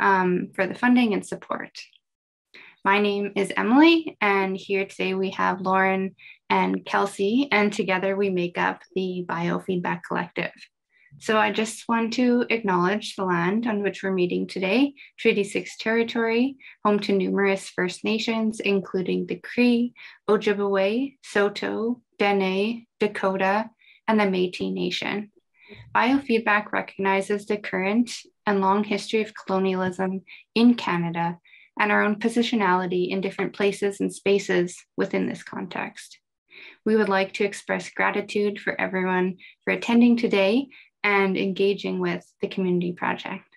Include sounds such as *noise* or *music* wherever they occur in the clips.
um, for the funding and support. My name is Emily, and here today we have Lauren and Kelsey, and together we make up the Biofeedback Collective. So I just want to acknowledge the land on which we're meeting today, Treaty 6 territory, home to numerous First Nations, including the Cree, Ojibwe, Saulteaux, Dene, Dakota, and the Métis Nation. Biofeedback recognizes the current and long history of colonialism in Canada and our own positionality in different places and spaces within this context. We would like to express gratitude for everyone for attending today and engaging with the community project.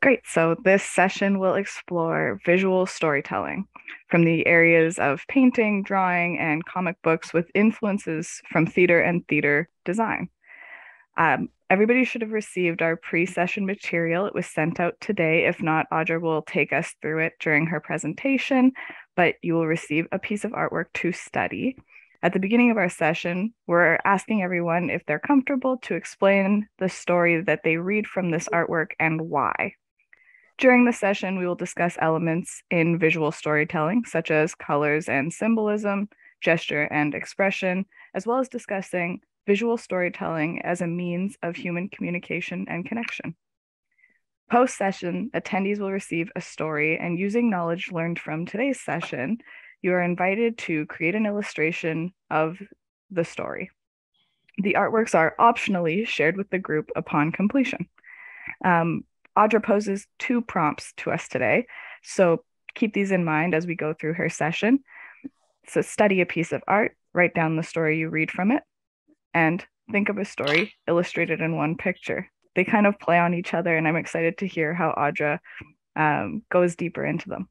Great. So this session will explore visual storytelling from the areas of painting, drawing, and comic books with influences from theater and theater design. Um, everybody should have received our pre-session material. It was sent out today. If not, Audra will take us through it during her presentation, but you will receive a piece of artwork to study. At the beginning of our session, we're asking everyone if they're comfortable to explain the story that they read from this artwork and why. During the session, we will discuss elements in visual storytelling, such as colors and symbolism, gesture and expression, as well as discussing visual storytelling as a means of human communication and connection. Post session, attendees will receive a story, and using knowledge learned from today's session, you are invited to create an illustration of the story. The artworks are optionally shared with the group upon completion. Um, Audra poses two prompts to us today. So keep these in mind as we go through her session. So study a piece of art, write down the story you read from it, and think of a story illustrated in one picture. They kind of play on each other, and I'm excited to hear how Audra um, goes deeper into them.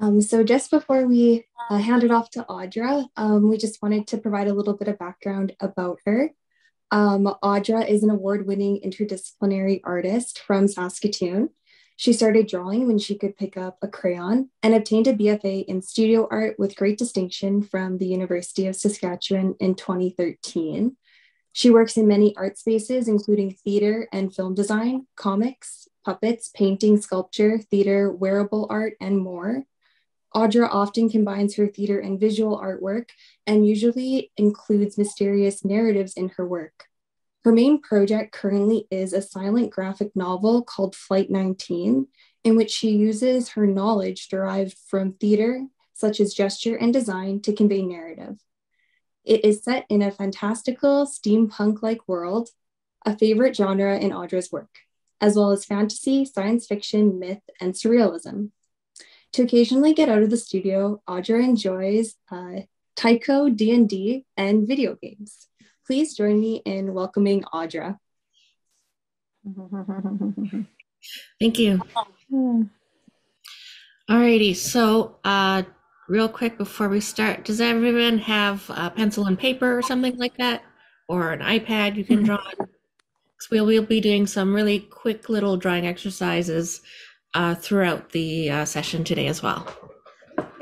Um, so just before we uh, hand it off to Audra, um, we just wanted to provide a little bit of background about her. Um, Audra is an award winning interdisciplinary artist from Saskatoon. She started drawing when she could pick up a crayon and obtained a BFA in studio art with great distinction from the University of Saskatchewan in 2013. She works in many art spaces, including theater and film design, comics, puppets, painting, sculpture, theater, wearable art, and more. Audra often combines her theater and visual artwork and usually includes mysterious narratives in her work. Her main project currently is a silent graphic novel called Flight 19, in which she uses her knowledge derived from theater, such as gesture and design, to convey narrative. It is set in a fantastical steampunk like world, a favorite genre in Audra's work, as well as fantasy, science fiction, myth, and surrealism. To occasionally get out of the studio, Audra enjoys uh, Taiko, D&D, and video games. Please join me in welcoming Audra. *laughs* Thank you. Alrighty, so uh, real quick before we start, does everyone have a pencil and paper or something like that? Or an iPad you can draw on? *laughs* we'll, we'll be doing some really quick little drawing exercises uh, throughout the uh, session today as well.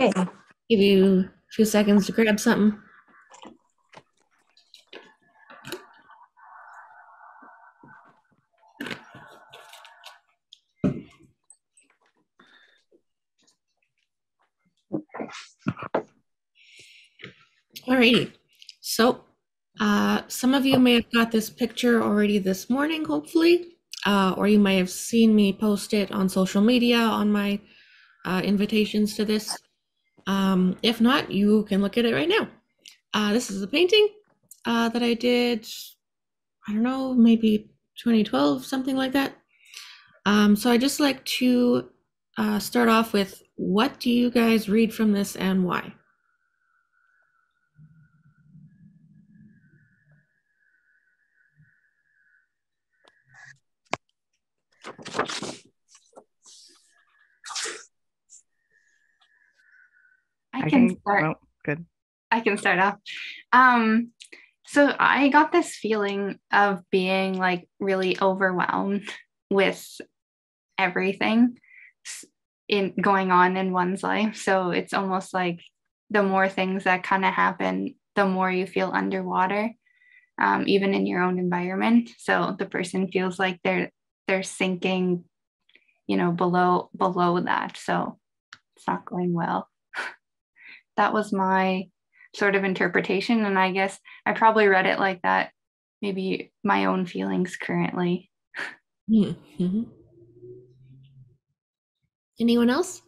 Okay. Give you a few seconds to grab something. Alrighty, so uh, some of you may have got this picture already this morning, hopefully uh, or you may have seen me post it on social media on my uh, invitations to this. Um, if not, you can look at it right now. Uh, this is a painting uh, that I did, I don't know, maybe 2012, something like that. Um, so I just like to uh, start off with what do you guys read from this and why? I, can, start. Oh, good. I can start off. Um, so I got this feeling of being like really overwhelmed with everything in going on in one's life. So it's almost like the more things that kind of happen, the more you feel underwater. um, even in your own environment. So the person feels like they're they're sinking, you know, below below that. So it's not going well. *laughs* that was my sort of interpretation, and I guess I probably read it like that. Maybe my own feelings currently. Mm-hmm. Anyone else?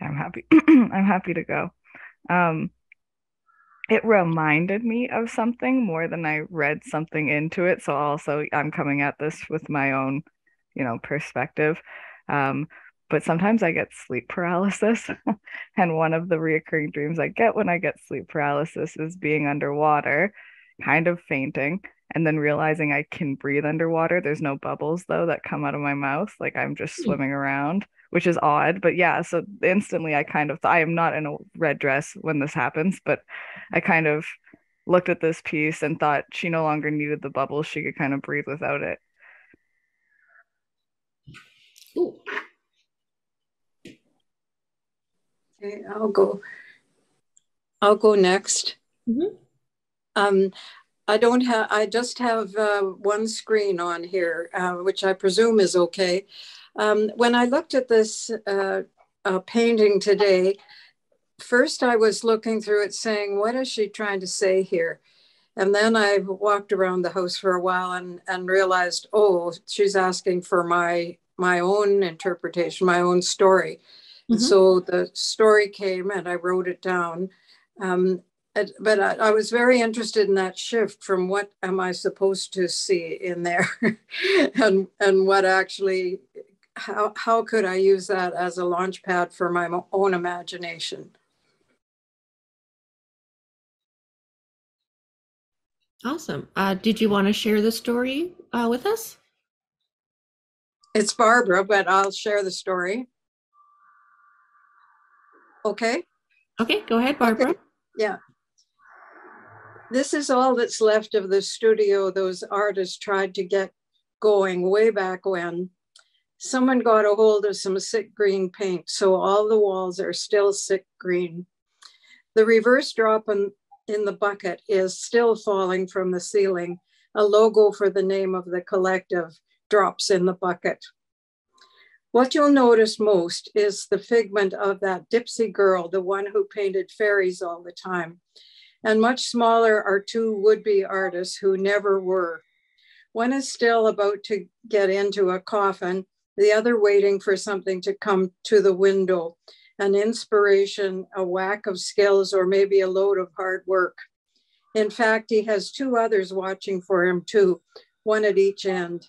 I'm happy. *clears throat* I'm happy to go. Um, it reminded me of something more than I read something into it. So also, I'm coming at this with my own, you know, perspective. Um, but sometimes I get sleep paralysis, *laughs* and one of the reoccurring dreams I get when I get sleep paralysis is being underwater, kind of fainting, and then realizing I can breathe underwater. There's no bubbles though that come out of my mouth, like I'm just hmm. swimming around which is odd. But yeah, so instantly I kind of thought I am not in a red dress when this happens, but I kind of looked at this piece and thought she no longer needed the bubble. she could kind of breathe without it. Ooh. Okay, I'll go. I'll go next. Mm-hmm. Um, I don't have. I just have uh, one screen on here, uh, which I presume is okay. Um, when I looked at this uh, uh, painting today, first I was looking through it saying, what is she trying to say here? And then I walked around the house for a while and, and realized, oh, she's asking for my my own interpretation, my own story. Mm-hmm. So the story came and I wrote it down. Um, but I, I, was very interested in that shift from what am I supposed to see in there *laughs* and and what actually how, how could I use that as a launch pad for my own imagination? Awesome. Uh, did you want to share the story uh, with us? It's Barbara, but I'll share the story. Okay. Okay, go ahead, Barbara. Okay. Yeah. This is all that's left of the studio those artists tried to get going way back when someone got a hold of some sick green paint, so all the walls are still sick green. The reverse drop in, in the bucket is still falling from the ceiling. A logo for the name of the collective drops in the bucket. What you'll notice most is the figment of that Dipsy girl, the one who painted fairies all the time. And much smaller are two would-be artists who never were. One is still about to get into a coffin the other waiting for something to come to the window, an inspiration, a whack of skills, or maybe a load of hard work. In fact, he has two others watching for him too, one at each end.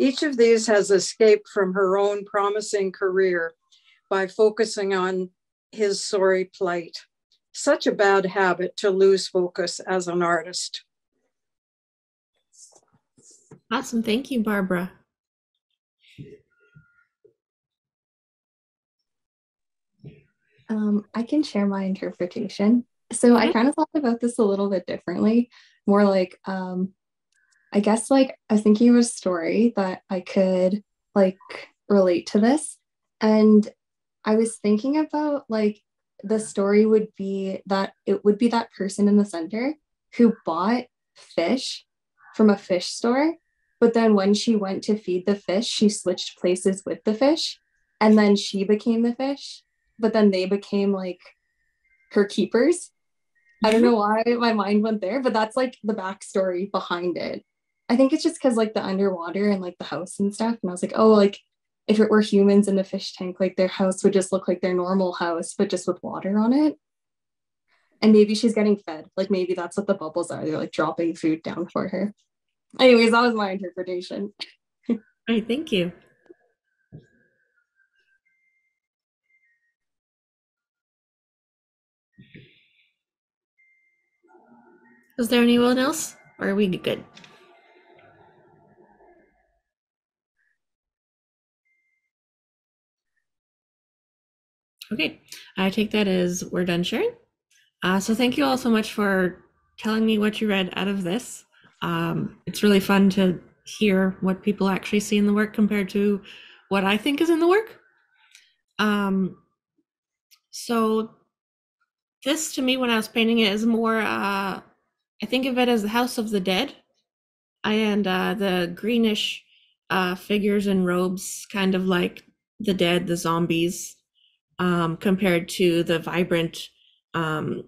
Each of these has escaped from her own promising career by focusing on his sorry plight. Such a bad habit to lose focus as an artist. Awesome. Thank you, Barbara. Um, I can share my interpretation. So I kind of thought about this a little bit differently, more like, um, I guess, like I was thinking of a story that I could like relate to this. And I was thinking about like the story would be that it would be that person in the center who bought fish from a fish store. But then when she went to feed the fish, she switched places with the fish. And then she became the fish but then they became like her keepers. I don't know *laughs* why my mind went there, but that's like the backstory behind it. I think it's just because like the underwater and like the house and stuff. And I was like, oh, like if it were humans in the fish tank, like their house would just look like their normal house, but just with water on it. And maybe she's getting fed. Like maybe that's what the bubbles are. They're like dropping food down for her. Anyways, that was my interpretation. *laughs* All right, thank you. Is there anyone else? Or are we good? Okay, I take that as we're done sharing. Uh, so thank you all so much for telling me what you read out of this. Um, it's really fun to hear what people actually see in the work compared to what I think is in the work. Um, so this to me when I was painting it is more uh I think of it as the House of the Dead. And uh the greenish uh figures in robes kind of like the dead, the zombies, um, compared to the vibrant um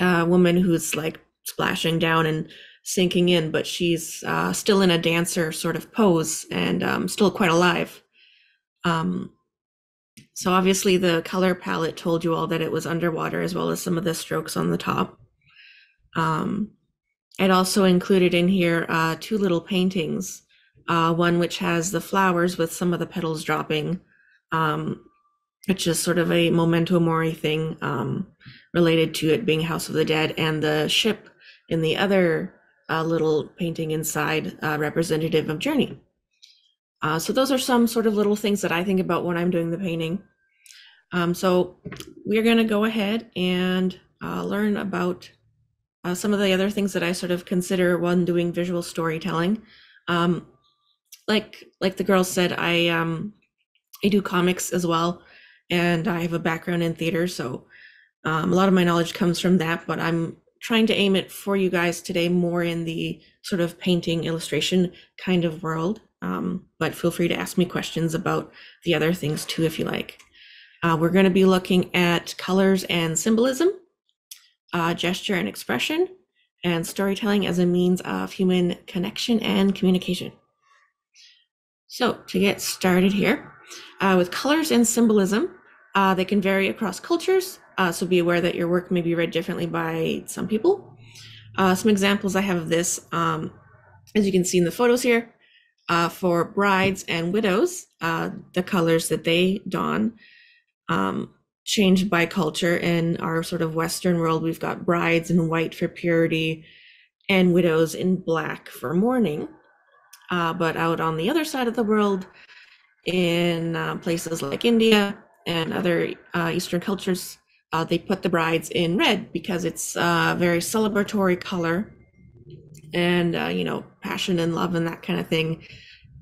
uh woman who's like splashing down and sinking in, but she's uh, still in a dancer sort of pose and um, still quite alive. Um, so obviously the color palette told you all that it was underwater as well as some of the strokes on the top. Um, it also included in here uh, two little paintings, uh, one which has the flowers with some of the petals dropping, um, which is sort of a memento mori thing um, related to it being House of the Dead, and the ship in the other uh, little painting inside uh, representative of Journey. Uh, so those are some sort of little things that I think about when I'm doing the painting. Um, so we're going to go ahead and uh, learn about uh, some of the other things that I sort of consider when doing visual storytelling. Um, like like the girls said, I um, I do comics as well, and I have a background in theater, so um, a lot of my knowledge comes from that. But I'm trying to aim it for you guys today more in the sort of painting illustration kind of world. Um, but feel free to ask me questions about the other things too if you like. Uh, we're going to be looking at colors and symbolism, uh, gesture and expression, and storytelling as a means of human connection and communication. So to get started here, uh, with colors and symbolism, uh, they can vary across cultures, uh, so be aware that your work may be read differently by some people. Uh, some examples I have of this, um, as you can see in the photos here, uh, for brides and widows, uh, the colors that they don um, change by culture. In our sort of Western world, we've got brides in white for purity and widows in black for mourning. Uh, but out on the other side of the world, in uh, places like India and other Eastern cultures, uh, they put the brides in red because it's a very celebratory color and, uh, you know, passion and love and that kind of thing.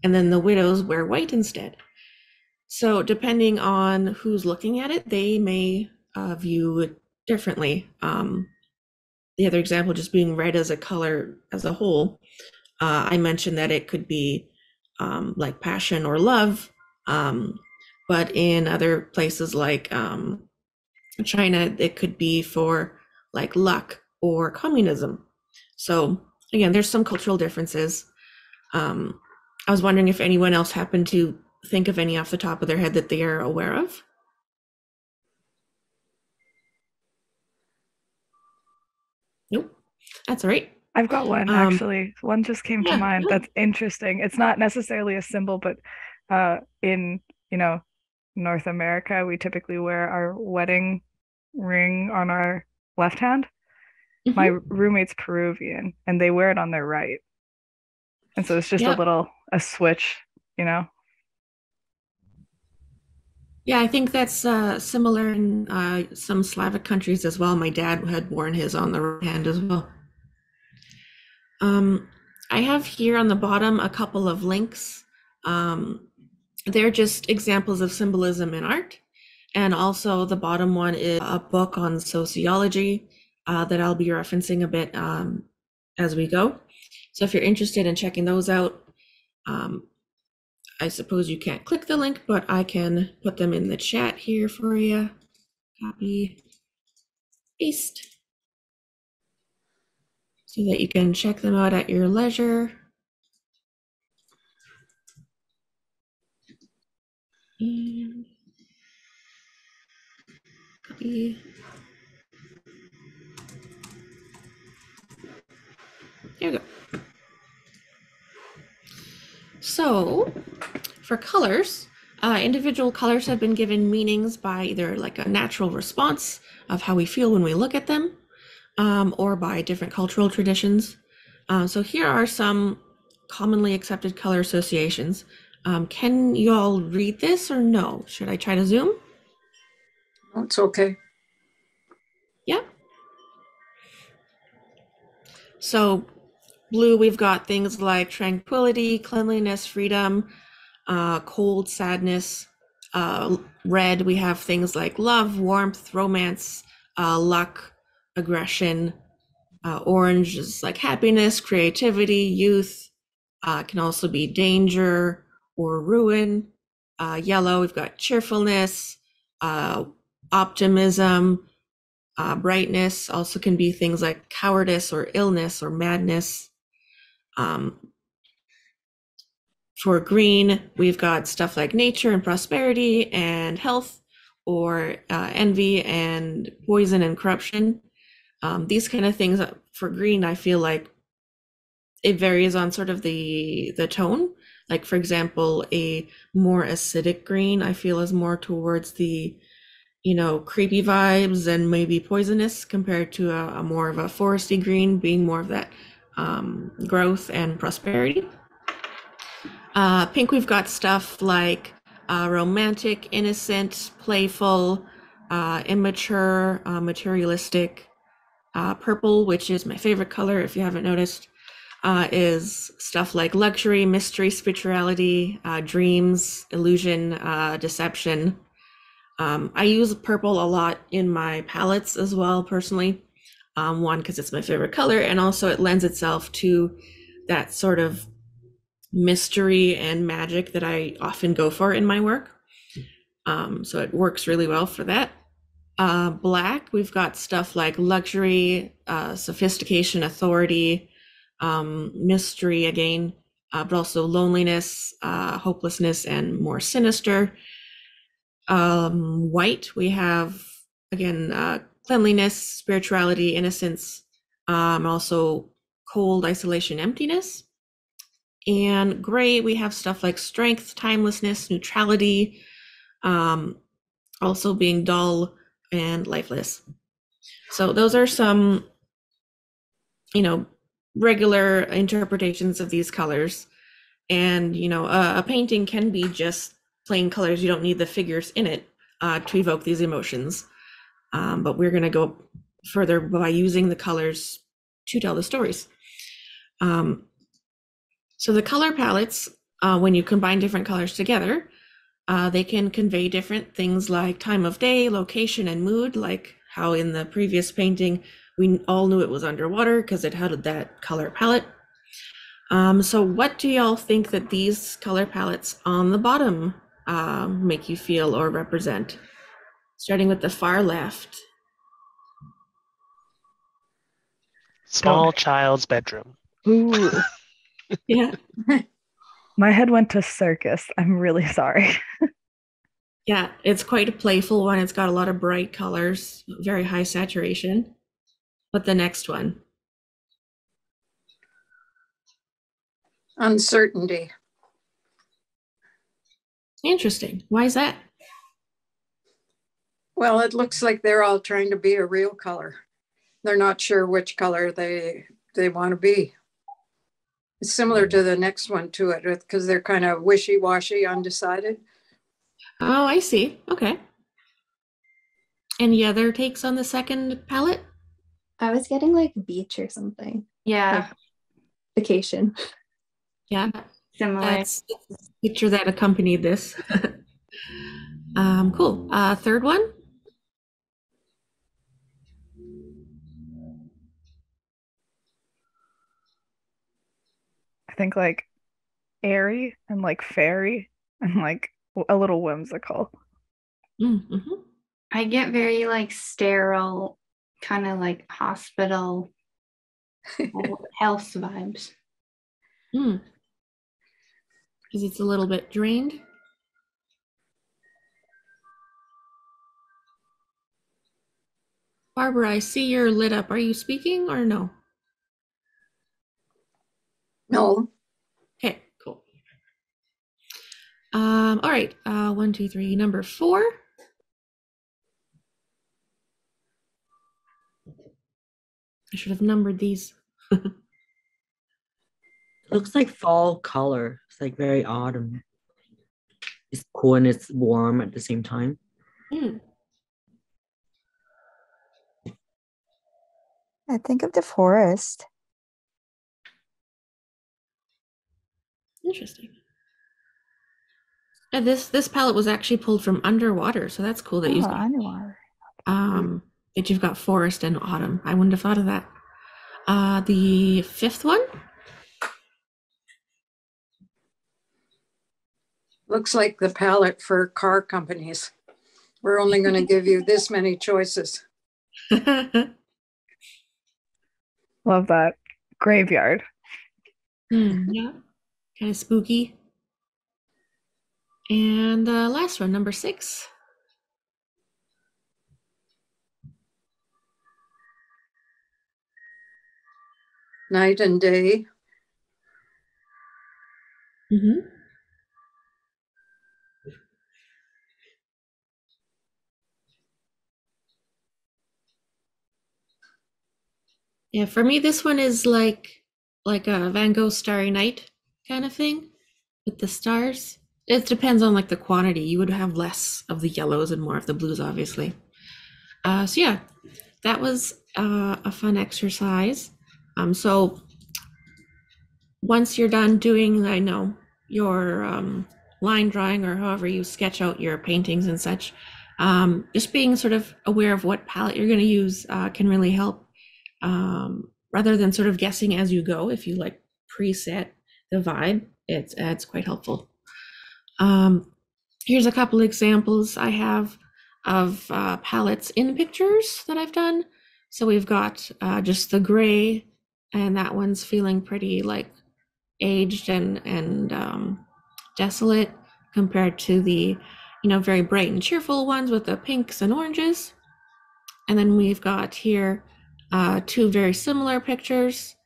And then the widows wear white instead. So, depending on who's looking at it, they may uh, view it differently. Um, the other example, just being red as a color as a whole, uh, I mentioned that it could be um, like passion or love. Um, but in other places like um, China, it could be for like luck or communism. So again, there's some cultural differences. Um, I was wondering if anyone else happened to think of any off the top of their head that they are aware of. Nope, that's all right. I've got one um, actually. One just came yeah, to mind. Yeah. That's interesting. It's not necessarily a symbol, but uh, in you know North America, we typically wear our wedding ring on our left hand. Mm-hmm. My roommate's Peruvian and they wear it on their right. And so it's just a little a switch, you know. Yeah, I think that's uh, similar in uh, some Slavic countries as well. My dad had worn his on the right hand as well. Um, I have here on the bottom a couple of links. Um, they're just examples of symbolism in art. And also the bottom one is a book on sociology uh, that I'll be referencing a bit um, as we go. So if you're interested in checking those out, um, I suppose you can't click the link, but I can put them in the chat here for you. Copy, paste, so that you can check them out at your leisure. And copy. Here we go. So for colors, uh, individual colors have been given meanings by either like a natural response of how we feel when we look at them, um, or by different cultural traditions. Uh, so here are some commonly accepted color associations. Um, can you all read this or no? Should I try to zoom? It's okay. Yeah. So blue, we've got things like tranquility, cleanliness, freedom, uh, cold, sadness. Uh, red, we have things like love, warmth, romance, uh, luck, aggression. Uh, orange is like happiness, creativity, youth. Uh, can also be danger or ruin. Uh, yellow, we've got cheerfulness, optimism, uh, brightness. Also can be things like cowardice or illness or madness. Um, for green, we've got stuff like nature and prosperity and health, or uh, envy and poison and corruption. Um, these kind of things uh, for green, I feel like it varies on sort of the the tone. Like for example, a more acidic green, I feel is more towards the you know creepy vibes and maybe poisonous compared to a, a more of a foresty green being more of that um, growth and prosperity. Uh, pink, we've got stuff like uh, romantic, innocent, playful, uh, immature, uh, materialistic. Uh, purple, which is my favorite color, if you haven't noticed, uh, is stuff like luxury, mystery, spirituality, dreams, illusion, deception. Um, I use purple a lot in my palettes as well, personally. Um, one, because it's my favorite color, and also it lends itself to that sort of mystery and magic that I often go for in my work. Um, so it works really well for that. Uh, black, we've got stuff like luxury, uh, sophistication, authority, um, mystery again, uh, but also loneliness, uh, hopelessness, and more sinister. Um, white, we have again uh, cleanliness, spirituality, innocence, um, also cold, isolation, emptiness. And gray, we have stuff like strength, timelessness, neutrality, um, also being dull and lifeless. So those are some, you know, regular interpretations of these colors. And, you know, a, a painting can be just plain colors. You don't need the figures in it uh, to evoke these emotions. Um, but we're going to go further by using the colors to tell the stories. Um, so the color palettes, uh, when you combine different colors together, uh, they can convey different things like time of day, location, and mood, like how in the previous painting, we all knew it was underwater because it had that color palette. Um, so what do y'all think that these color palettes on the bottom uh, make you feel or represent? Starting with the far left. Small child's bedroom. Ooh. *laughs* Yeah. *laughs* My head went to circus. I'm really sorry. Yeah, it's quite a playful one. It's got a lot of bright colors, very high saturation. But the next one, Uncertainty. interesting. Why is that? Well, it looks like they're all trying to be a real color. They're not sure which color they they want to be. It's similar to the next one to it because they're kind of wishy-washy, undecided. Oh, I see. Okay. Any other takes on the second palette? I was getting like beach or something. Yeah, Vacation. Yeah, similar. that's the picture that accompanied this. *laughs* um, cool. Uh, third one. I think like airy and like fairy and like a little whimsical. Mm-hmm. I get very like sterile, kind of like hospital *laughs* health vibes. Mm. Because it's a little bit drained. Barbara, I see you're lit up. Are you speaking or no? No, Okay, cool. Um, all right, uh, one, two, three, number four. I should have numbered these. *laughs* looks like fall color. It's like very autumn. It's cool and it's warm at the same time. Hmm, I think of the forest. Interesting. Yeah, this this palette was actually pulled from underwater, so that's cool that you Oh, underwater. um that you've got forest and autumn. I wouldn't have thought of that. Uh, the fifth one. Looks like the palette for car companies. We're only going *laughs* to give you this many choices. Love that. Graveyard. Hmm, yeah, kind of spooky. And the last one, number six. Night and day. Mm-hmm. Yeah, for me, this one is like like a Van Gogh Starry Night kind of thing with the stars. It depends on like the quantity. You would have less of the yellows and more of the blues, obviously. Uh, so yeah, that was uh, a fun exercise. Um, so once you're done doing, I know your um, line drawing or however you sketch out your paintings and such, um, just being sort of aware of what palette you're going to use uh, can really help um, rather than sort of guessing as you go. If you like preset the vibe, it's it's quite helpful. Um, here's a couple examples I have of uh, palettes in pictures that I've done. So we've got uh, just the gray, and that one's feeling pretty like aged and and um, desolate compared to the you know very bright and cheerful ones with the pinks and oranges. And then we've got here uh, two very similar pictures,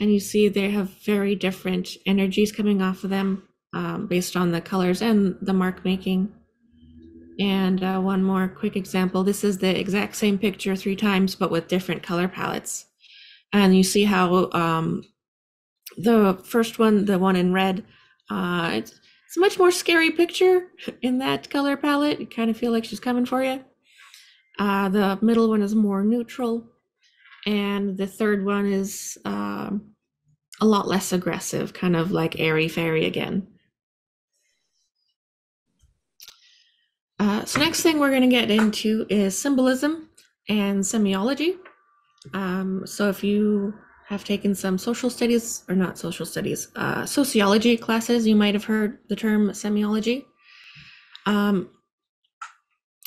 and you see they have very different energies coming off of them um, based on the colors and the mark making. And uh, one more quick example. This is the exact same picture three times, but with different color palettes. And you see how um, the first one, the one in red, uh, it's, it's a much more scary picture *laughs* in that color palette. You kind of feel like she's coming for you. Uh, the middle one is more neutral and the third one is um, a lot less aggressive, kind of like airy fairy again. Uh, so next thing we're going to get into is symbolism and semiology. Um, so if you have taken some social studies, or not social studies, uh, sociology classes, you might have heard the term semiology. Um,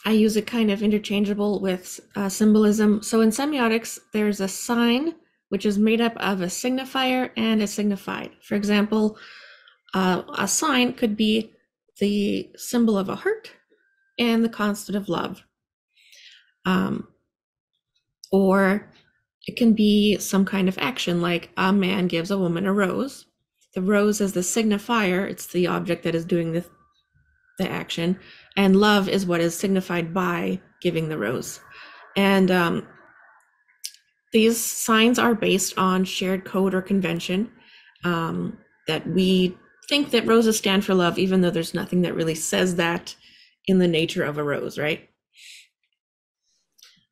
I use it kind of interchangeable with uh, symbolism. So in semiotics, there's a sign which is made up of a signifier and a signified. For example, uh, a sign could be the symbol of a heart and the constant of love. Um, or it can be some kind of action, like a man gives a woman a rose. The rose is the signifier, it's the object that is doing the, the action and love is what is signified by giving the rose. And um, these signs are based on shared code or convention um, that we think that roses stand for love, even though there's nothing that really says that in the nature of a rose, right?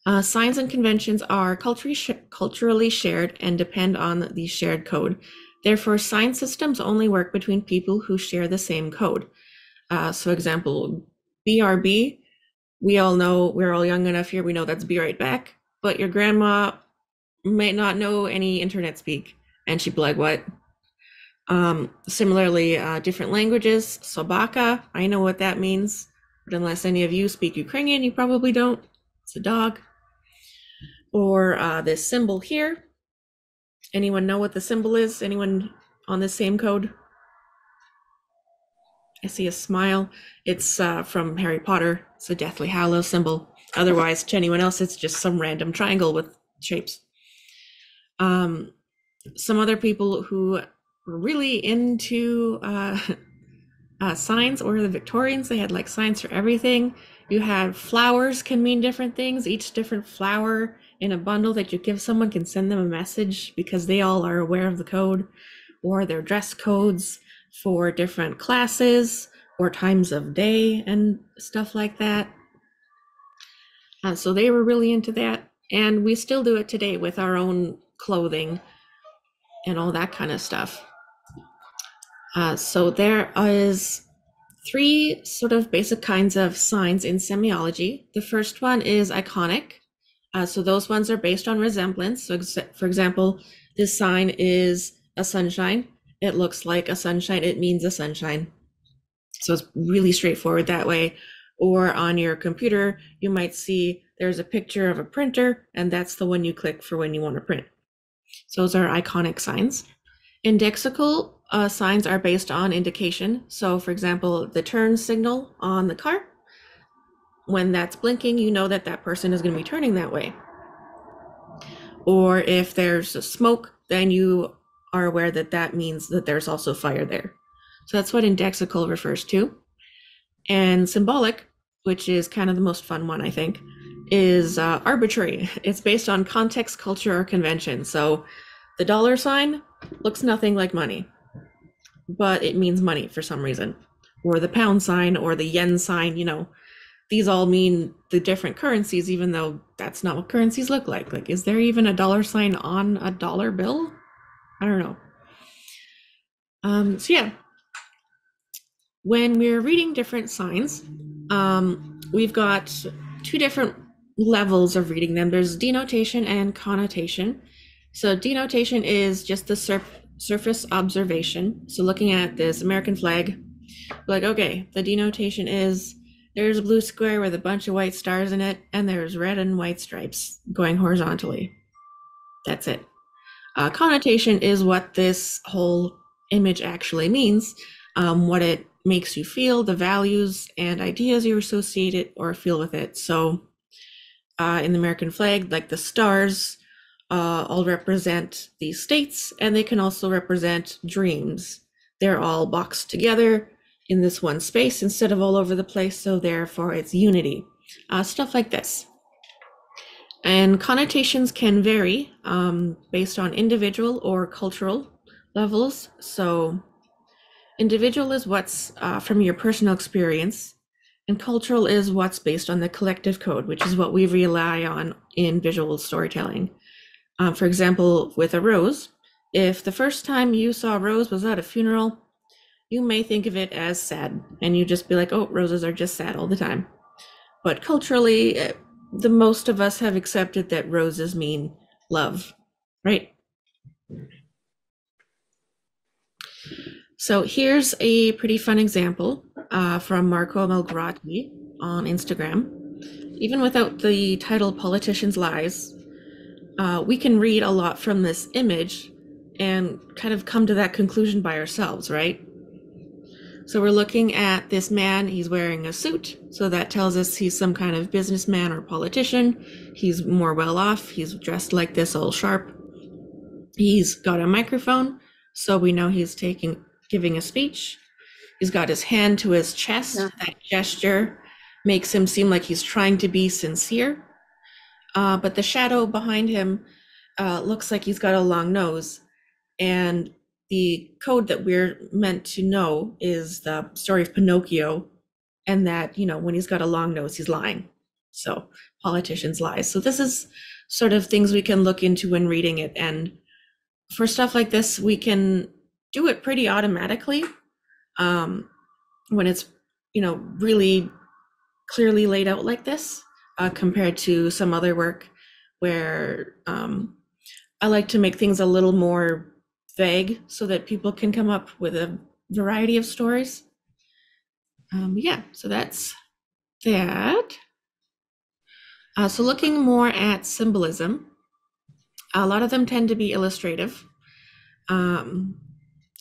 Uh, signs and conventions are culturally, sh- culturally shared and depend on the shared code. Therefore, sign systems only work between people who share the same code. Uh, so, example, BRB, we all know, we're all young enough here, we know that's be right back. But your grandma might not know any internet speak. And she'd be like, what? Um, similarly, uh, different languages, Sobaka, I know what that means. But unless any of you speak Ukrainian, you probably don't. It's a dog. Or uh, this symbol here. Anyone know what the symbol is? Anyone on the same code? I see a smile. It's uh, from Harry Potter. It's a Deathly Hallows symbol. Otherwise, to anyone else, it's just some random triangle with shapes. Um, some other people who were really into uh, *laughs* uh, signs or the Victorians, they had like signs for everything. You had flowers can mean different things. Each different flower in a bundle that you give someone can send them a message because they all are aware of the code or their dress codes for different classes or times of day and stuff like that. Uh, so they were really into that. And we still do it today with our own clothing and all that kind of stuff. Uh, so there is three sort of basic kinds of signs in semiology. The first one is iconic. Uh, so those ones are based on resemblance. So, ex- for example, this sign is a sunshine. It looks like a sunshine. It means a sunshine. So it's really straightforward that way. Or on your computer, you might see there's a picture of a printer, and that's the one you click for when you want to print. So those are iconic signs. Indexical uh, signs are based on indication. So, for example, the turn signal on the car, when that's blinking, you know that that person is going to be turning that way. Or if there's a smoke, then you are aware that that means that there's also fire there. So that's what indexical refers to. And symbolic, which is kind of the most fun one, I think, is uh, arbitrary. *laughs* It's based on context, culture, or convention. So the dollar sign looks nothing like money, but it means money for some reason. Or the pound sign or the yen sign, you know, these all mean the different currencies, even though that's not what currencies look like. Like, is there even a dollar sign on a dollar bill? I don't know. Um, so, yeah, when we're reading different signs, um, we've got two different levels of reading them there's denotation and connotation. So, denotation is just the sur- surface observation. So, looking at this American flag, like, okay, the denotation is there's a blue square with a bunch of white stars in it, and there's red and white stripes going horizontally. That's it. Uh, connotation is what this whole image actually means, um, what it makes you feel, the values and ideas you associate it or feel with it. So, uh, in the American flag, like the stars, uh, all represent these states, and they can also represent dreams. They're all boxed together in this one space instead of all over the place, so therefore it's unity. Uh, stuff like this. And connotations can vary um, based on individual or cultural levels. So, individual is what's uh, from your personal experience, and cultural is what's based on the collective code, which is what we rely on in visual storytelling. Um, for example, with a rose, if the first time you saw a rose was at a funeral, you may think of it as sad and you just be like, oh, roses are just sad all the time. But culturally, the most of us have accepted that roses mean love, right? So here's a pretty fun example uh, from Marco Melgrati on Instagram. Even without the title Politicians' Lies, uh, we can read a lot from this image and kind of come to that conclusion by ourselves, right? So we're looking at this man, he's wearing a suit. So that tells us he's some kind of businessman or politician. He's more well off. He's dressed like this, all sharp. He's got a microphone. So we know he's taking, giving a speech. He's got his hand to his chest. Yeah. That gesture makes him seem like he's trying to be sincere. Uh, but the shadow behind him uh, looks like he's got a long nose. And the code that we're meant to know is the story of Pinocchio, and that, you know, when he's got a long nose, he's lying. So politicians lie. So this is sort of things we can look into when reading it. And for stuff like this, we can do it pretty automatically um, when it's, you know, really clearly laid out like this uh, compared to some other work where um, I like to make things a little more vague so that people can come up with a variety of stories. Um, yeah, so that's that. Uh, so looking more at symbolism, a lot of them tend to be illustrative. Um,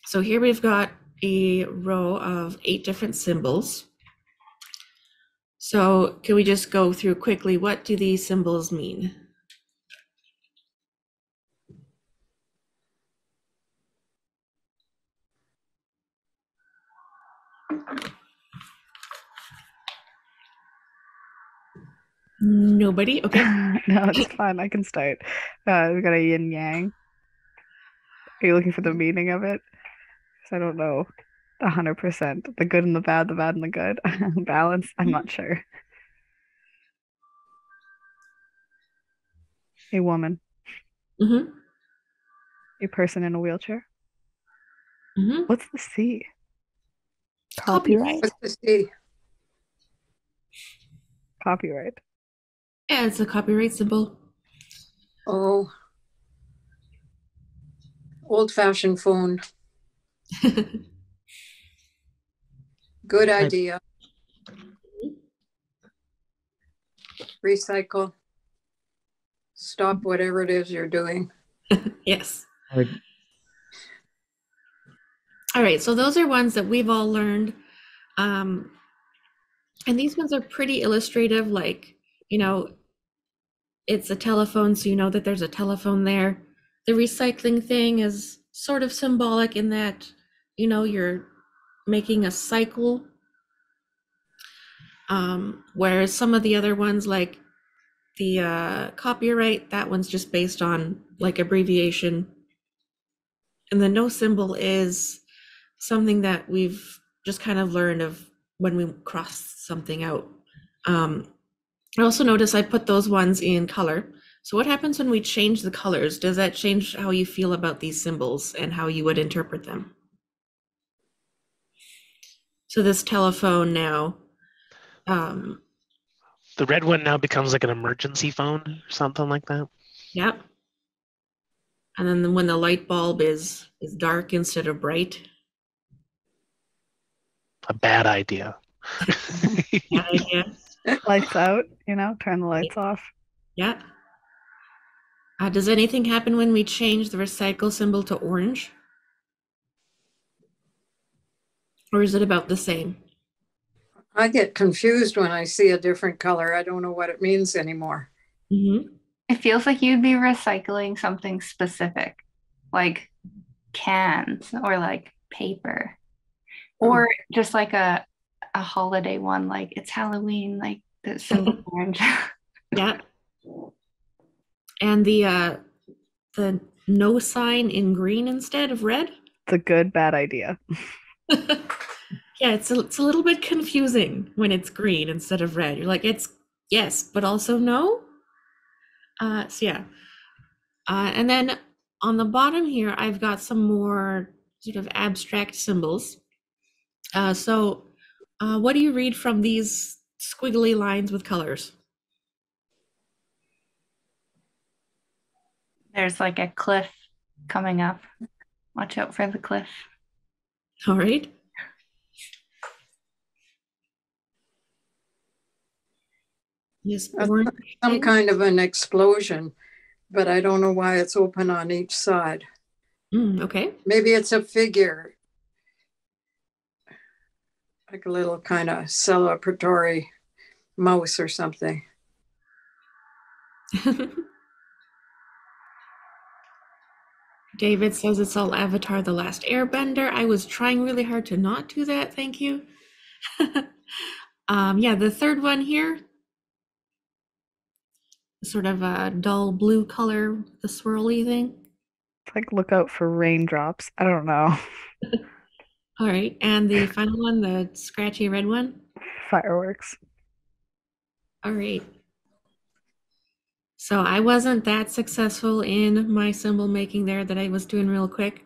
so here we've got a row of eight different symbols. So can we just go through quickly, what do these symbols mean? Nobody? Okay. *laughs* no, it's fine. I can start. Uh, we got a yin yang. Are you looking for the meaning of it? 'Cause I don't know. A hundred percent. The good and the bad, the bad and the good. *laughs* Balance. I'm not sure. A woman. Mm-hmm. A person in a wheelchair. Mm-hmm. What's the C? Copyright. What's? Copyright. Yeah, it's a copyright symbol. Oh. Old fashioned phone. *laughs* Good idea. Recycle. Stop whatever it is you're doing. *laughs* yes. Or All right, so those are ones that we've all learned. Um, and these ones are pretty illustrative, like, you know, it's a telephone, so you know that there's a telephone there. The recycling thing is sort of symbolic in that, you know, you're making a cycle. Um, whereas some of the other ones, like the uh, copyright, that one's just based on like abbreviation. And the no symbol is something that we've just kind of learned of when we cross something out. Um, I also notice I put those ones in color. So what happens when we change the colors? Does that change how you feel about these symbols and how you would interpret them? So this telephone now, um, The red one now becomes like an emergency phone or something like that. yep. And then when the light bulb is is dark instead of bright, A bad idea. bad *laughs* idea. Lights out, you know, turn the lights off. Yeah. Uh, does anything happen when we change the recycle symbol to orange? Or is it about the same? I get confused when I see a different color. I don't know what it means anymore. Mm-hmm. It feels like you'd be recycling something specific, like cans or like paper, or just like a a holiday one, like it's Halloween, like the symbol orange. Yeah. And the uh the no sign in green instead of red? It's a good, bad idea. *laughs* yeah, it's a, it's a little bit confusing when it's green instead of red. You're like, it's yes, but also no. Uh, so yeah. Uh, and then on the bottom here, I've got some more sort of abstract symbols. Uh, so, uh, what do you read from these squiggly lines with colors? There's like a cliff coming up. Watch out for the cliff. All right. Yes, That's orange. Some kind of an explosion, but I don't know why it's open on each side. Mm, okay. Maybe it's a figure, like a little kind of celebratory mouse or something. *laughs* David says it's all Avatar The Last Airbender. I was trying really hard to not do that. Thank you. *laughs* um, yeah, the third one here, sort of a dull blue color, the swirly thing. It's like look out for raindrops. I don't know. *laughs* All right. And the final one, the scratchy red one. Fireworks. All right. So I wasn't that successful in my symbol making there that I was doing real quick.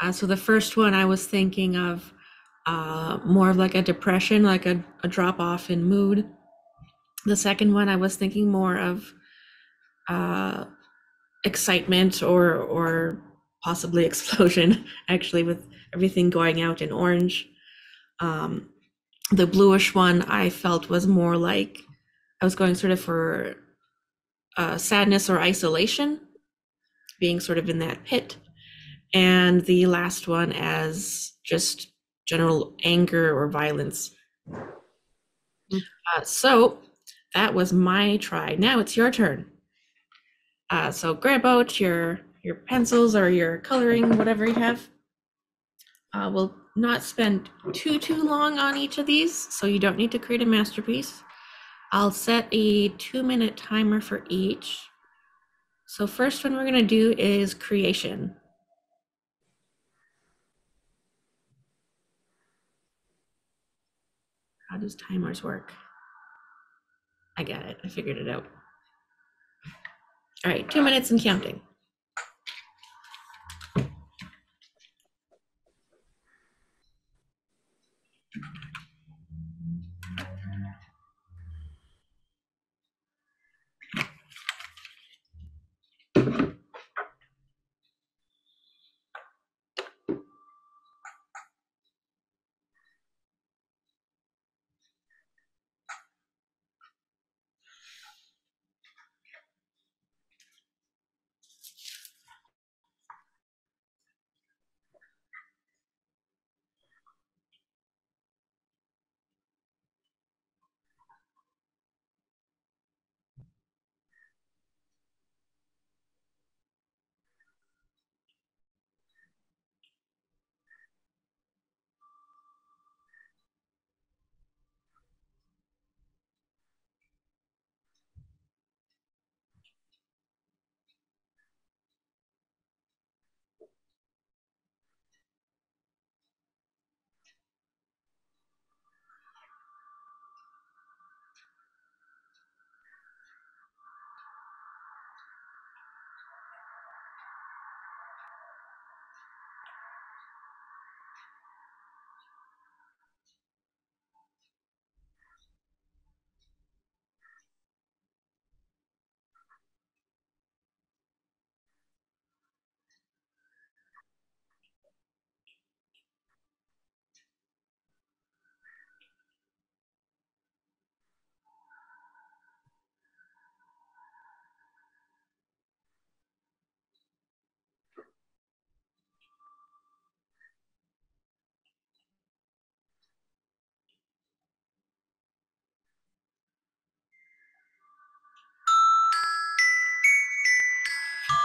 Uh, so the first one I was thinking of uh, more of like a depression, like a, a drop off in mood. The second one I was thinking more of uh, excitement or or possibly *laughs* explosion, actually with everything going out in orange. Um, the bluish one I felt was more like I was going sort of for uh, sadness or isolation, being sort of in that pit. And the last one as just general anger or violence. Uh, so that was my try. Now it's your turn. Uh, so grab out your your pencils or your coloring, whatever you have. Uh, we'll not spend too too long on each of these, so you don't need to create a masterpiece. I'll set a two minute timer for each. So first one we're gonna do is creation. How does timers work? I got it, I figured it out. All right, two minutes and counting.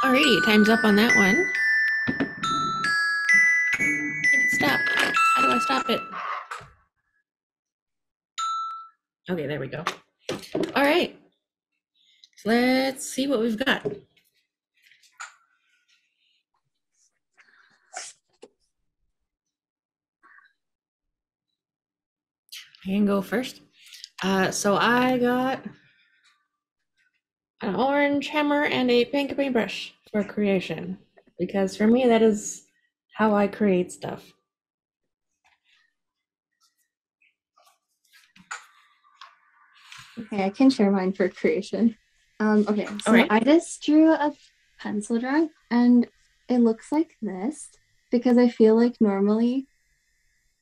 Alrighty, time's up on that one. Stop. How do I stop it? Okay, there we go. All right. Let's see what we've got. I can go first. Uh, so I got an orange hammer and a pink paintbrush for creation because for me that is how I create stuff. Okay, I can share mine for creation. Um, okay, so right. I just drew a pencil drawing and it looks like this because I feel like normally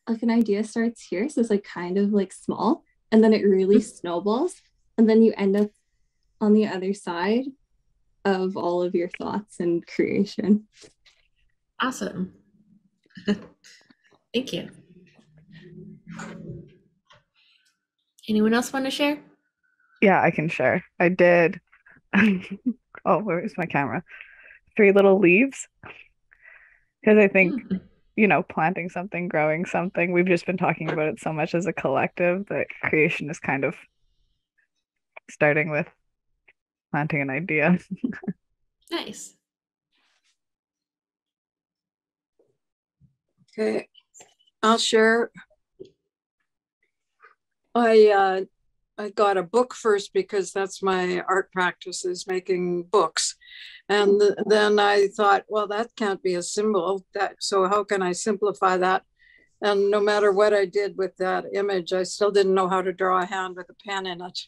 like an idea starts here. So it's like kind of like small and then it really snowballs and then you end up on the other side of all of your thoughts and creation. Awesome. *laughs* Thank you. Anyone else want to share? Yeah, I can share. I did. *laughs* oh, where's my camera? Three little leaves. Because I think, Hmm. you know, planting something, growing something, we've just been talking about it so much as a collective that creation is kind of starting with planting an idea. Nice. Okay, I'll share. I uh, I got a book first because that's my art practice is making books, and th- then I thought, well, that can't be a symbol. That so how can I simplify that? And no matter what I did with that image, I still didn't know how to draw a hand with a pen in it.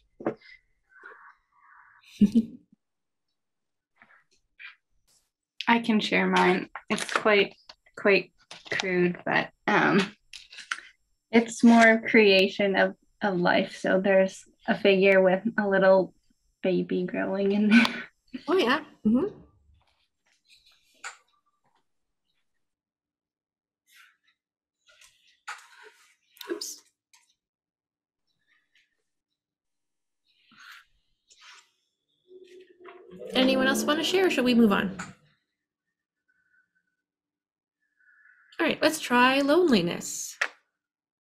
I can share mine. It's quite quite crude, but um it's more creation of, of life. So there's a figure with a little baby growing in there. Oh yeah. hmm Anyone else want to share, or should we move on? All right, let's try loneliness.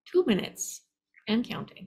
Two minutes and counting.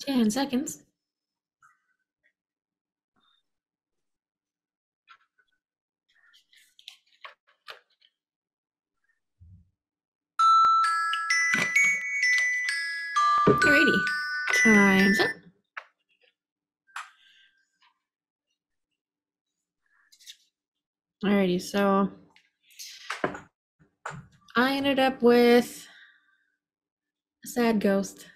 Ten seconds. Alrighty, time's up. Alrighty, so I ended up with a sad ghost.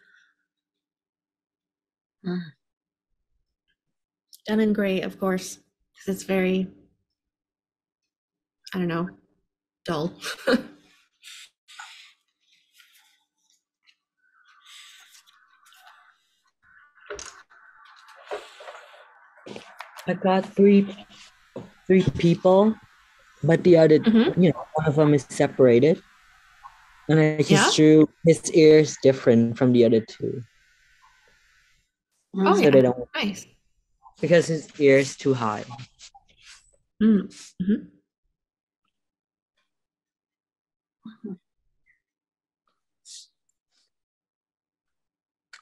done in gray, of course, because it's very, I don't know, dull. *laughs* I got three three people, but the other, Mhm. you know, one of them is separated. And I just Yeah? drew his ears different from the other two. Oh, so yeah. they don't nice. because his ear is too high. Mm, mhm.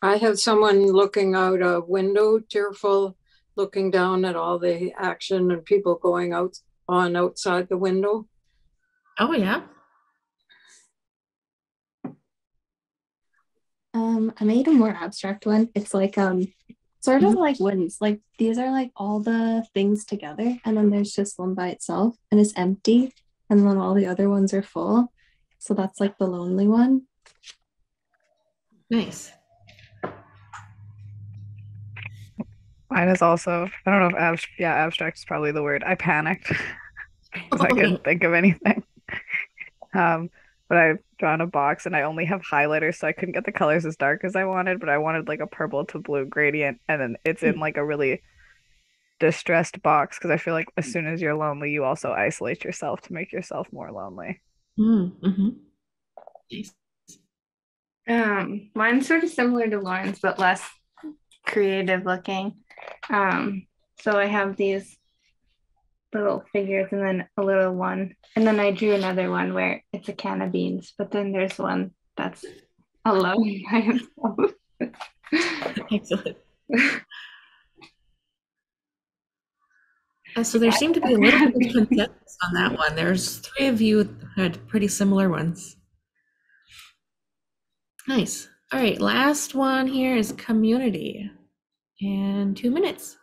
I have someone looking out a window, tearful, looking down at all the action and people going out on outside the window. Oh, yeah. Um, I made a more abstract one. It's like um sort of like winds. Like these are like all the things together, and then there's just one by itself and it's empty, and then all the other ones are full. So that's like the lonely one. Nice. Mine is also, I don't know if abs yeah, abstract is probably the word. I panicked *laughs* because I couldn't think of anything. *laughs* Um, but I've drawn a box and I only have highlighters, so I couldn't get the colors as dark as I wanted, but I wanted like a purple to blue gradient, and then it's in like a really distressed box because I feel like as soon as you're lonely, you also isolate yourself to make yourself more lonely. Mm, mhm. Um, mine's sort of similar to Lauren's, but less creative looking. Um, so I have these little figures and then a little one. And then I drew another one where it's a can of beans, but then there's one that's alone by himself. Excellent. So there seemed to be a little bit of consensus on that one. There's three of you had pretty similar ones. Nice. All right, last one here is community. And two minutes.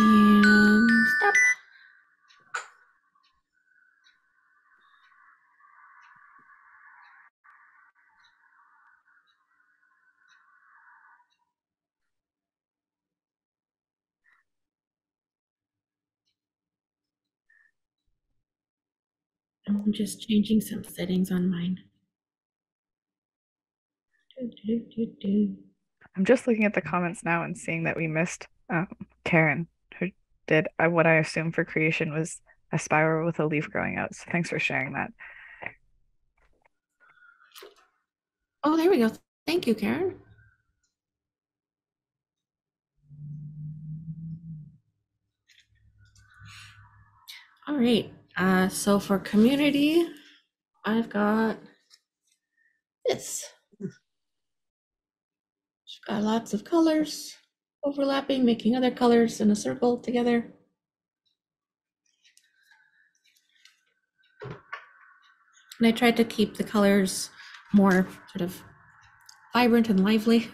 And stop. I'm just changing some settings on mine. I'm just looking at the comments now and seeing that we missed um, Karen, did uh, what I assumed for creation was a spiral with a leaf growing out. So thanks for sharing that. Oh, there we go. Thank you, Karen. All right. Uh, so for community, I've got this. Got lots of colors overlapping, making other colors in a circle together. And I tried to keep the colors more sort of vibrant and lively.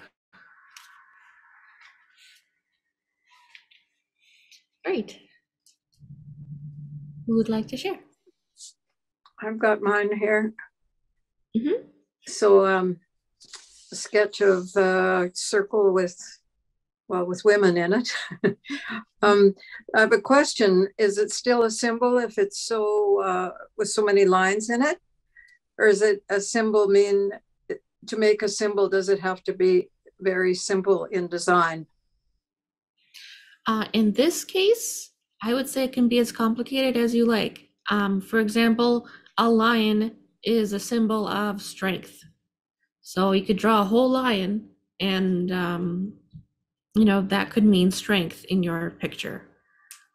Great. Who would like to share? I've got mine here. Mhm. So um, a sketch of a circle with, well, with women in it. *laughs* um, I have a question. Is it still a symbol if it's so, uh, with so many lines in it? Or is it a symbol mean, to make a symbol, does it have to be very simple in design? Uh, in this case, I would say it can be as complicated as you like. Um, for example, a lion is a symbol of strength. So you could draw a whole lion, and um, you know that could mean strength in your picture.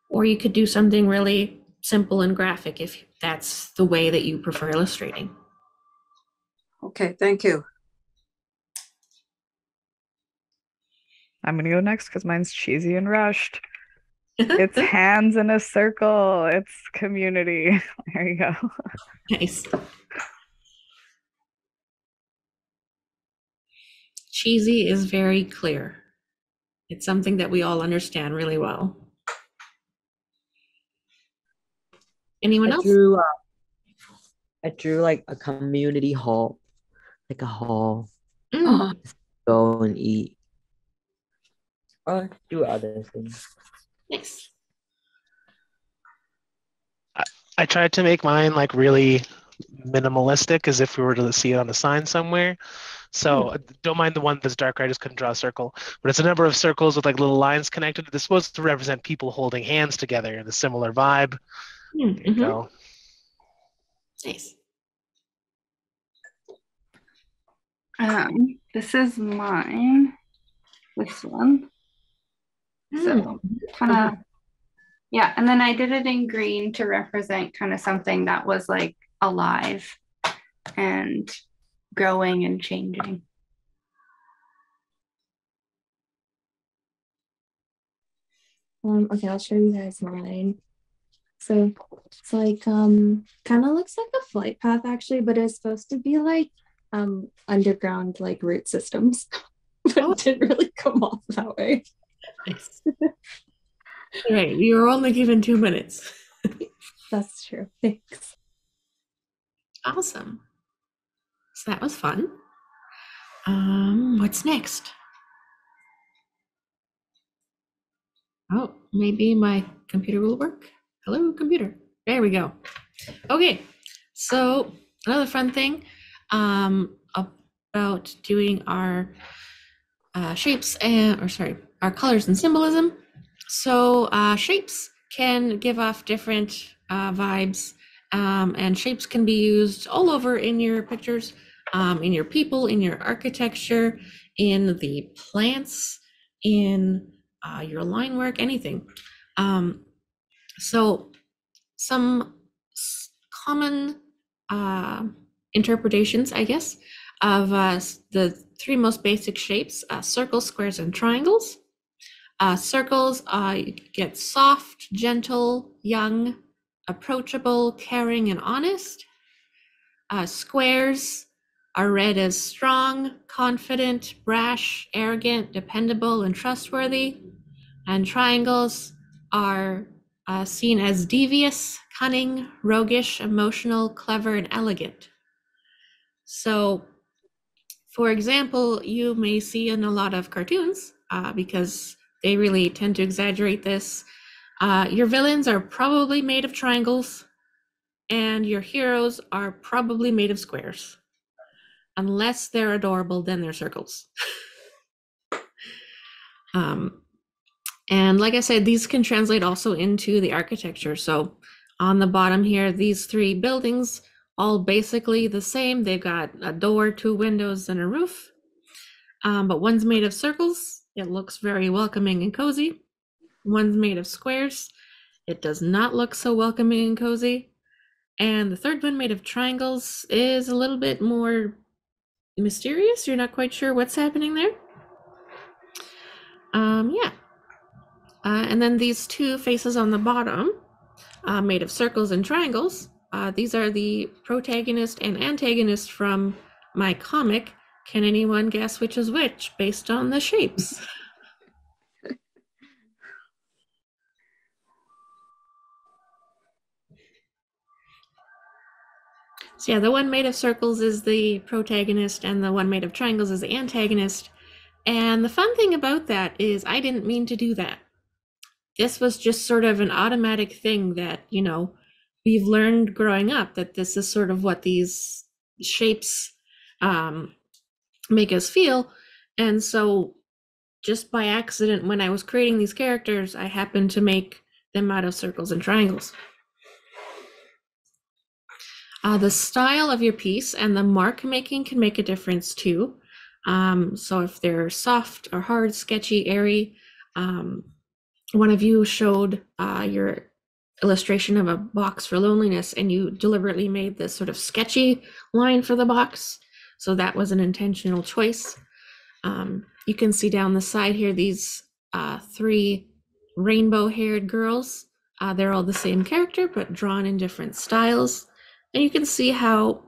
Or you could do something really simple and graphic if that's the way that you prefer illustrating. Okay, thank you. I'm gonna go next because mine's cheesy and rushed. *laughs* It's hands in a circle. It's community. *laughs* There you go. Nice. Cheesy is very clear. It's something that we all understand really well. Anyone I else? drew, uh, I drew like a community hall, like a hall. Mm, Go and eat. Or do other things. nice. I tried to make mine like really minimalistic as if we were to see it on a sign somewhere. So uh, don't mind the one that's darker. I just couldn't draw a circle. But it's a number of circles with like little lines connected. It's supposed to represent people holding hands together in a similar vibe. Mm, There you mhm, go. Nice. Um, this is mine. This one. Mm, So kind of, yeah. And then I did it in green to represent kind of something that was like alive and growing and changing. Um, okay, I'll show you guys mine. So it's like um kind of looks like a flight path actually, but it's supposed to be like um underground like root systems. *laughs* but Oh. it didn't really come off that way. nice. All right, you're only given two minutes. *laughs* That's true. Thanks. Awesome. So that was fun. Um, what's next? Oh, maybe my computer will work. Hello, computer. There we go. Okay, so another fun thing um, about doing our uh, shapes and, or sorry, our colors and symbolism. So uh, shapes can give off different uh, vibes um, and shapes can be used all over in your pictures, um, in your people, in your architecture, in the plants, in uh, your line work, anything. Um, so, some common uh, interpretations, I guess, of uh, the three most basic shapes uh, circles, squares, and triangles. Uh, circles uh, get soft, gentle, young, approachable, caring, and honest. Squares are read as strong, confident, brash, arrogant, dependable, and trustworthy. And triangles are uh, seen as devious, cunning, roguish, emotional, clever, and elegant. So, for example, you may see in a lot of cartoons, uh, because they really tend to exaggerate this, uh, your villains are probably made of triangles, and your heroes are probably made of squares. Unless they're adorable, then they're circles. um, and like I said, these can translate also into the architecture. So on the bottom here, these three buildings, all basically the same. They've got a door, two windows, and a roof. Um, but one's made of circles. It looks very welcoming and cozy. One's made of squares. It does not look so welcoming and cozy. And the third one, made of triangles, is a little bit more mysterious. You're not quite sure what's happening there. Um, yeah. Uh, and then these two faces on the bottom, uh, made of circles and triangles. Uh, these are the protagonist and antagonist from my comic. Can anyone guess which is which based on the shapes? *laughs* So yeah, the one made of circles is the protagonist, and the one made of triangles is the antagonist. And the fun thing about that is I didn't mean to do that. This was just sort of an automatic thing that, you know, we've learned growing up that this is sort of what these shapes um, make us feel. And so just by accident, when I was creating these characters, I happened to make them out of circles and triangles. Uh, the style of your piece and the mark making can make a difference too. Um, so if they're soft or hard, sketchy, airy, um, one of you showed uh, your illustration of a box for loneliness and you deliberately made this sort of sketchy line for the box. So that was an intentional choice. Um, you can see down the side here these uh, three rainbow haired girls. Uh, they're all the same character, but drawn in different styles and you can see how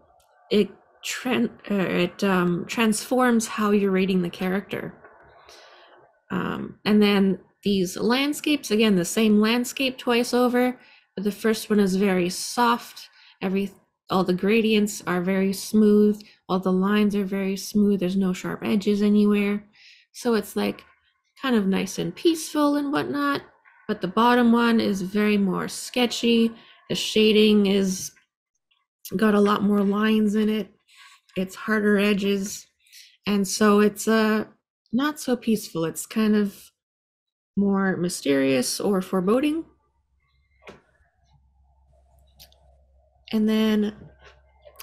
it tran- uh, it um, transforms how you're reading the character. Um, and then these landscapes, again, the same landscape twice over, but the first one is very soft. Every all the gradients are very smooth. All the lines are very smooth. There's no sharp edges anywhere. So it's like kind of nice and peaceful and whatnot. But the bottom one is very more sketchy. The shading is got a lot more lines in it. It's harder edges. And so it's uh, not so peaceful. It's kind of more mysterious or foreboding. And then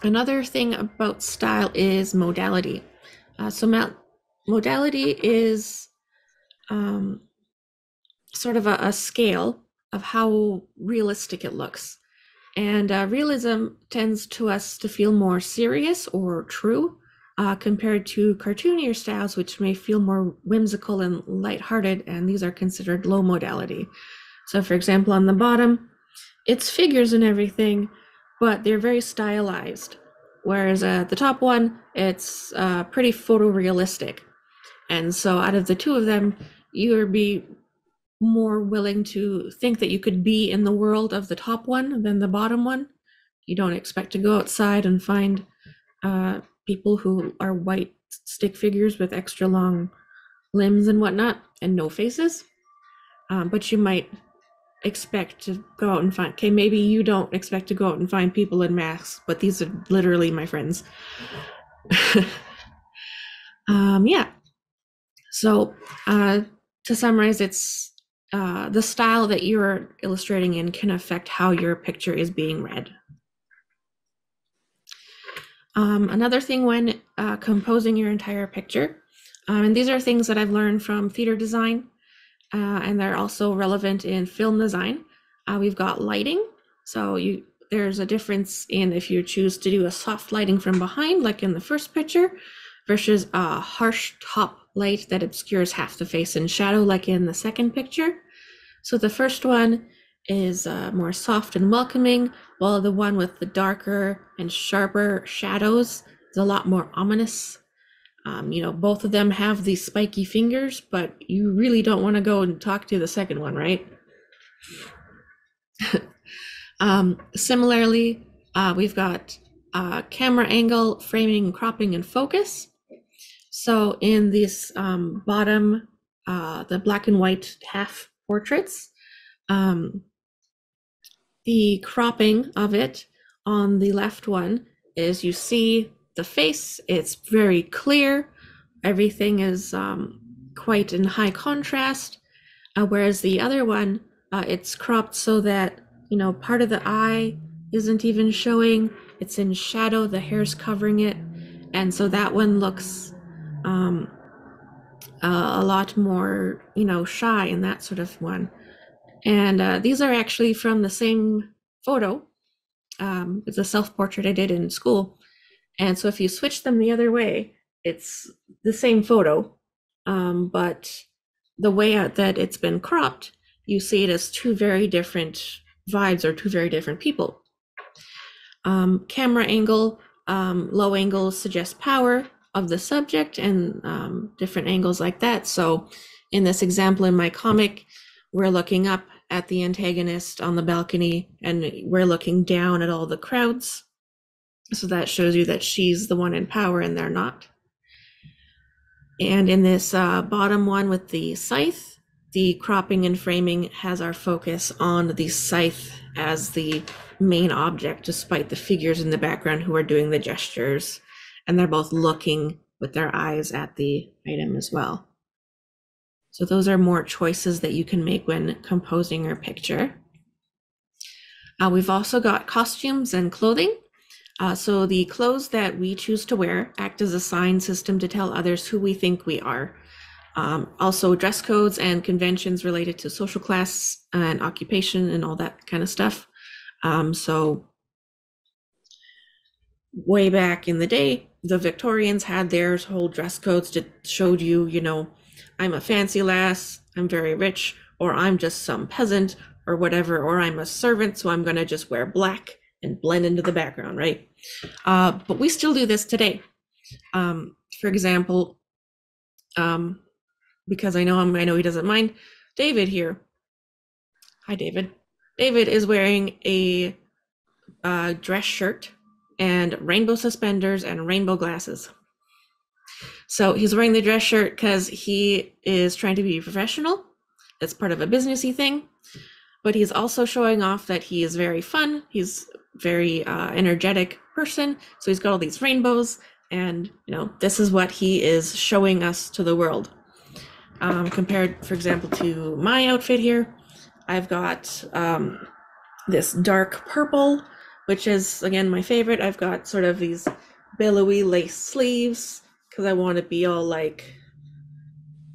another thing about style is modality. Uh, so modality is um, sort of a, a scale of how realistic it looks. And uh, realism tends to us to feel more serious or true uh, compared to cartoonier styles, which may feel more whimsical and lighthearted, and these are considered low modality. So, for example, on the bottom, it's figures and everything, but they're very stylized. Whereas uh, the top one, it's uh, pretty photorealistic. And so, out of the two of them, you would be more willing to think that you could be in the world of the top one than the bottom one. You don't expect to go outside and find uh, people who are white stick figures with extra long limbs and whatnot and no faces. Um, but you might expect to go out and find, okay, maybe you don't expect to go out and find people in masks, but these are literally my friends. *laughs* um, yeah. So uh, to summarize, it's uh, the style that you're illustrating in can affect how your picture is being read. Um, another thing when uh, composing your entire picture, um, and these are things that I've learned from theater design, uh, and they're also relevant in film design. Uh, we've got lighting, so you there's a difference in if you choose to do a soft lighting from behind, like in the first picture, versus a harsh top light that obscures half the face in shadow, like in the second picture. So the first one is uh, more soft and welcoming, while the one with the darker and sharper shadows is a lot more ominous. Um, you know, both of them have these spiky fingers, but you really don't want to go and talk to the second one, right? *laughs* um, similarly, uh, we've got uh, camera angle, framing, cropping, and focus. So in this um, bottom, uh, the black and white half portraits, um, the cropping of it on the left one is you see the face, it's very clear, everything is um, quite in high contrast, uh, whereas the other one, uh, it's cropped so that, you know, part of the eye isn't even showing, it's in shadow, the hair's covering it, and so that one looks um, uh, a lot more, you know, shy and that sort of one. And uh, these are actually from the same photo. Um, it's a self portrait I did in school. And so if you switch them the other way, it's the same photo, um, but the way that it's been cropped, you see it as two very different vibes or two very different people. Um, camera angle, um, low angle suggests power of the subject and um, different angles like that. So in this example in my comic, we're looking up at the antagonist on the balcony and we're looking down at all the crowds. So that shows you that she's the one in power and they're not. And in this uh, bottom one with the scythe, the cropping and framing has our focus on the scythe as the main object, despite the figures in the background who are doing the gestures. And they're both looking with their eyes at the item as well. So those are more choices that you can make when composing your picture. Uh, we've also got costumes and clothing. Uh, so the clothes that we choose to wear act as a sign system to tell others who we think we are. Um, also, dress codes and conventions related to social class and occupation and all that kind of stuff. Um, so, way back in the day, the Victorians had their whole dress codes that showed you, you know, I'm a fancy lass, I'm very rich, or I'm just some peasant, or whatever, or I'm a servant, so I'm going to just wear black and blend into the background, right? Uh, but we still do this today. Um, for example, um, because I know him, I know he doesn't mind. David here. Hi, David. David is wearing a uh, dress shirt and rainbow suspenders and rainbow glasses. So he's wearing the dress shirt because he is trying to be professional. It's part of a businessy thing, but he's also showing off that he is very fun. He's very uh, energetic person. So he's got all these rainbows, and you know this is what he is showing us to the world. Um, compared, for example, to my outfit here, I've got um, this dark purple, which is again my favorite. I've got sort of these billowy lace sleeves because I want to be all like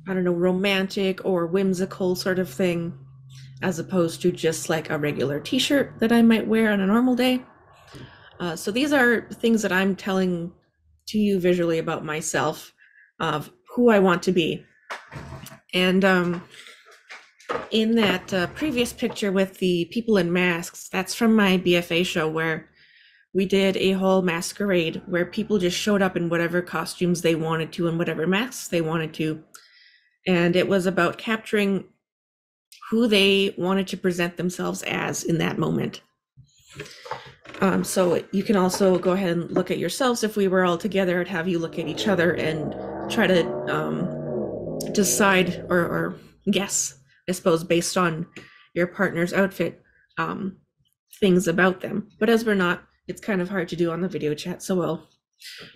I don't know, romantic or whimsical sort of thing as opposed to just like a regular t-shirt that I might wear on a normal day. Uh, so these are things that I'm telling to you visually about myself of who I want to be. And um, in that uh, previous picture with the people in masks, that's from my BFA show where we did a whole masquerade where people just showed up in whatever costumes they wanted to and whatever masks they wanted to. And it was about capturing who they wanted to present themselves as in that moment. Um, so you can also go ahead and look at yourselves if we were all together and have you look at each other and try to um, decide or, or, guess, I suppose, based on your partner's outfit, um, things about them. But as we're not, it's kind of hard to do on the video chat. So we'll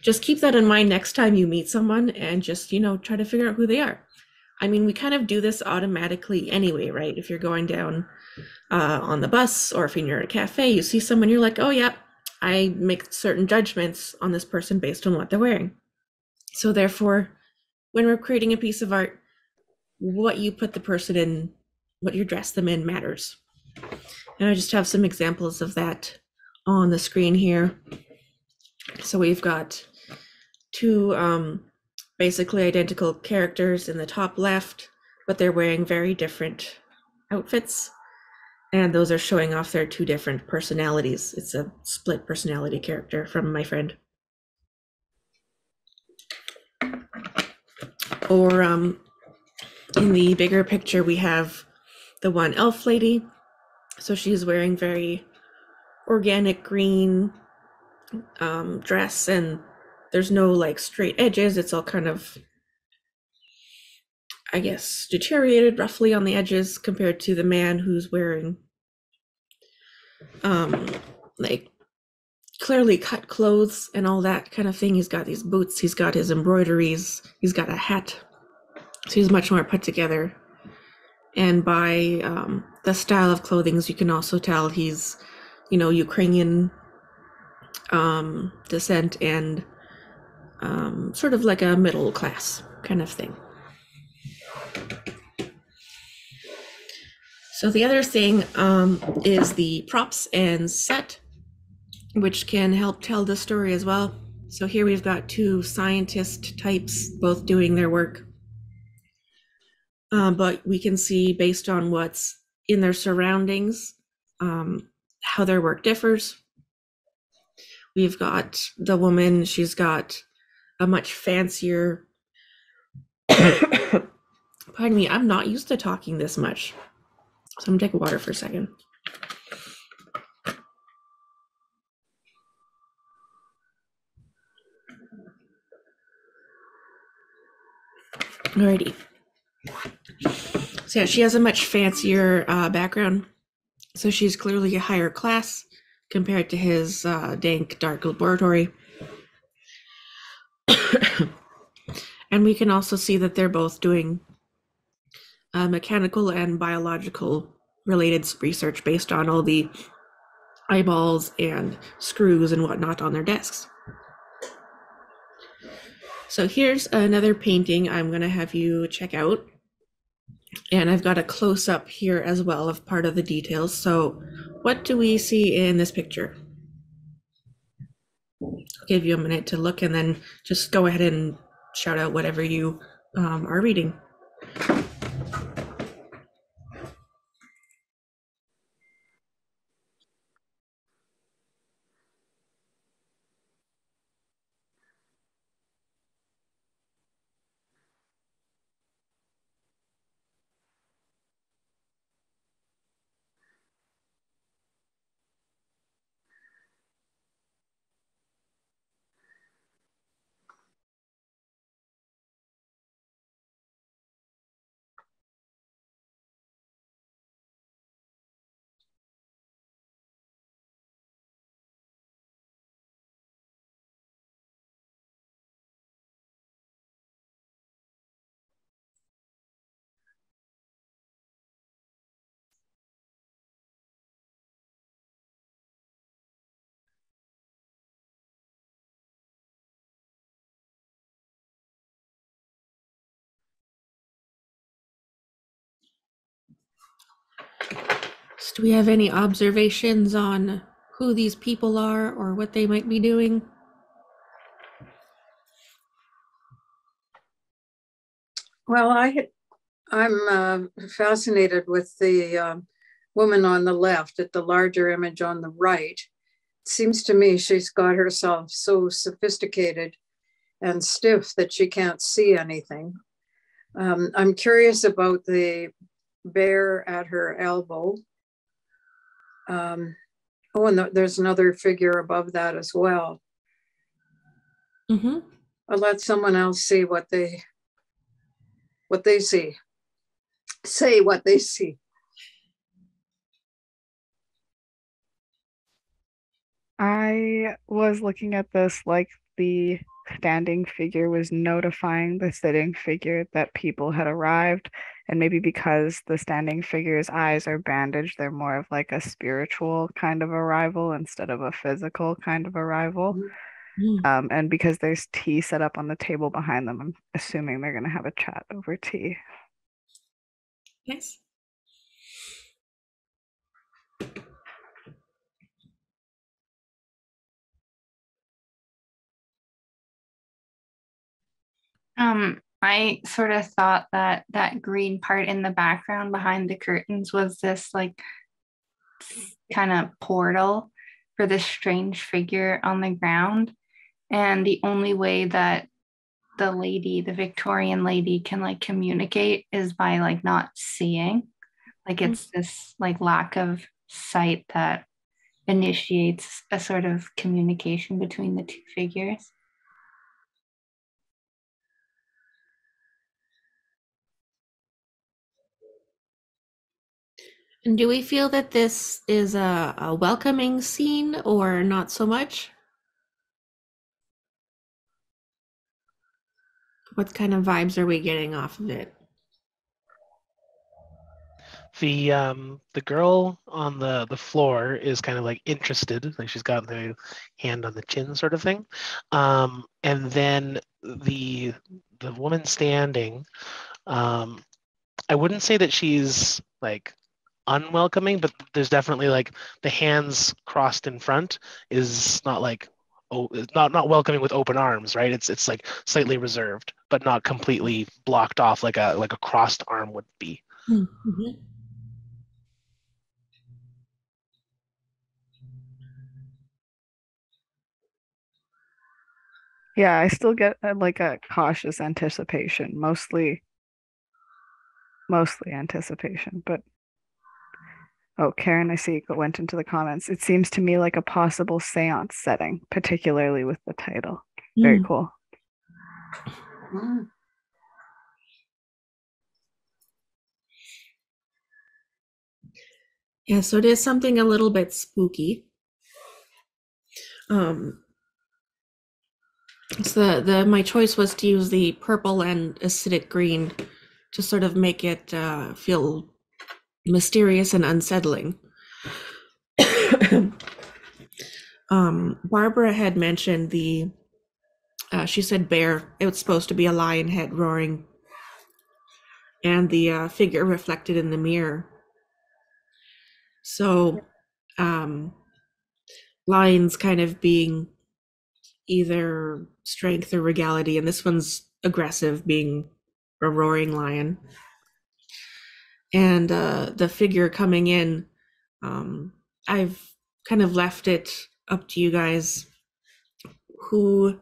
just keep that in mind next time you meet someone and just, you know, try to figure out who they are. I mean, we kind of do this automatically anyway, right? If you're going down uh, on the bus or if you're at a cafe, you see someone, you're like, oh, yeah, I make certain judgments on this person based on what they're wearing. So, therefore, when we're creating a piece of art, what you put the person in, what you dress them in matters. And I just have some examples of that on the screen here. So we've got two um, basically identical characters in the top left, but they're wearing very different outfits. And those are showing off their two different personalities. It's a split personality character from my friend. Or um, in the bigger picture, we have the one elf lady. So she's wearing very organic green um, dress and there's no like straight edges. It's all kind of, I guess, deteriorated roughly on the edges compared to the man who's wearing, um, like clearly cut clothes and all that kind of thing. He's got these boots, he's got his embroideries, he's got a hat. He's much more put together. And by um, the style of clothing, you can also tell he's, you know, Ukrainian um, descent and um, sort of like a middle class kind of thing. So the other thing um, is the props and set, which can help tell the story as well. So here we've got two scientist types both doing their work. Um, but we can see based on what's in their surroundings, um, how their work differs. We've got the woman, she's got a much fancier. *coughs* Pardon me, I'm not used to talking this much. So I'm gonna take water for a second. Alrighty. So yeah, she has a much fancier uh, background. So she's clearly a higher class compared to his uh, dank, dark laboratory. *coughs* and we can also see that they're both doing uh, mechanical and biological related research based on all the eyeballs and screws and whatnot on their desks. So here's another painting I'm going to have you check out. And I've got a close up here as well of part of the details. So, what do we see in this picture? I'll give you a minute to look and then just go ahead and shout out whatever you um, are reading. Do we have any observations on who these people are or what they might be doing? Well, I I'm uh, fascinated with the uh, woman on the left at the larger image on the right. It seems to me she's got herself so sophisticated and stiff that she can't see anything. Um, I'm curious about the bear at her elbow. Um, oh, and th- there's another figure above that as well. Mm-hmm. I'll let someone else see what they what they see. Say what they see. I was looking at this like the standing figure was notifying the sitting figure that people had arrived. And maybe because the standing figure's eyes are bandaged, they're more of like a spiritual kind of arrival instead of a physical kind of arrival. Mm. Um, and because there's tea set up on the table behind them, I'm assuming they're going to have a chat over tea. Yes. Um, I sort of thought that that green part in the background behind the curtains was this like kind of portal for this strange figure on the ground. And the only way that the lady, the Victorian lady, can like communicate is by like not seeing. Like it's this like lack of sight that initiates a sort of communication between the two figures. Do we feel that this is a, a welcoming scene or not so much? What kind of vibes are we getting off of it? The um the girl on the the floor is kind of like interested, like she's got the hand on the chin sort of thing. Um, and then the the woman standing, um, I wouldn't say that she's like unwelcoming, but there's definitely like the hands crossed in front is not like oh not not welcoming with open arms, right? It's it's like slightly reserved, but not completely blocked off like a like a crossed arm would be. Mhm. Yeah, I still get uh, like a cautious anticipation, mostly mostly anticipation, but oh, Karen, I see went into the comments. It seems to me like a possible seance setting, particularly with the title. Very Mm. cool. Mm. Yeah, so it is something a little bit spooky. Um, so the, the my choice was to use the purple and acidic green to sort of make it uh, feel mysterious and unsettling. *coughs* um, Barbara had mentioned the. Uh, she said bear. It was supposed to be a lion head roaring, and the uh, figure reflected in the mirror. So, um, lions kind of being either strength or regality, and this one's aggressive, being a roaring lion. And uh, the figure coming in, um, I've kind of left it up to you guys who